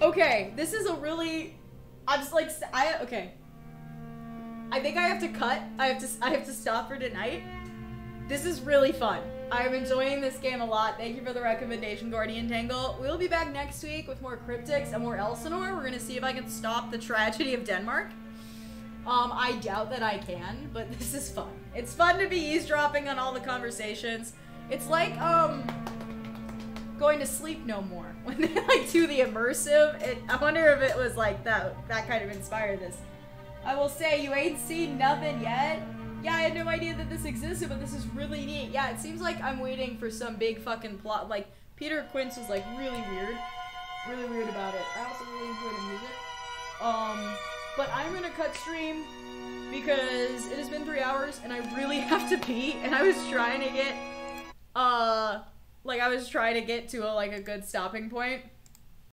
Okay, this is a really. I'm just like I okay. I think I have to cut. I have to. I have to stop for tonight. This is really fun. I'm enjoying this game a lot. Thank you for the recommendation, Gordian Tangle. We'll be back next week with more Cryptics and more Elsinore. We're gonna see if I can stop the tragedy of Denmark. Um, I doubt that I can, but [laughs] this is fun. It's fun to be eavesdropping on all the conversations. It's like, um, going to sleep no more. [laughs] When they, like, do the immersive, it, I wonder if it was, like, that, that kind of inspired this. I will say, you ain't seen nothing yet. Yeah, I had no idea that this existed, but this is really neat. Yeah, it seems like I'm waiting for some big fucking plot. Like, Peter Quince was, like, really weird. Really weird about it. I also really enjoy the music. Um, but I'm gonna cut stream because it has been three hours and I really [laughs] have to pee and I was trying to get, uh, like I was trying to get to a, like a good stopping point.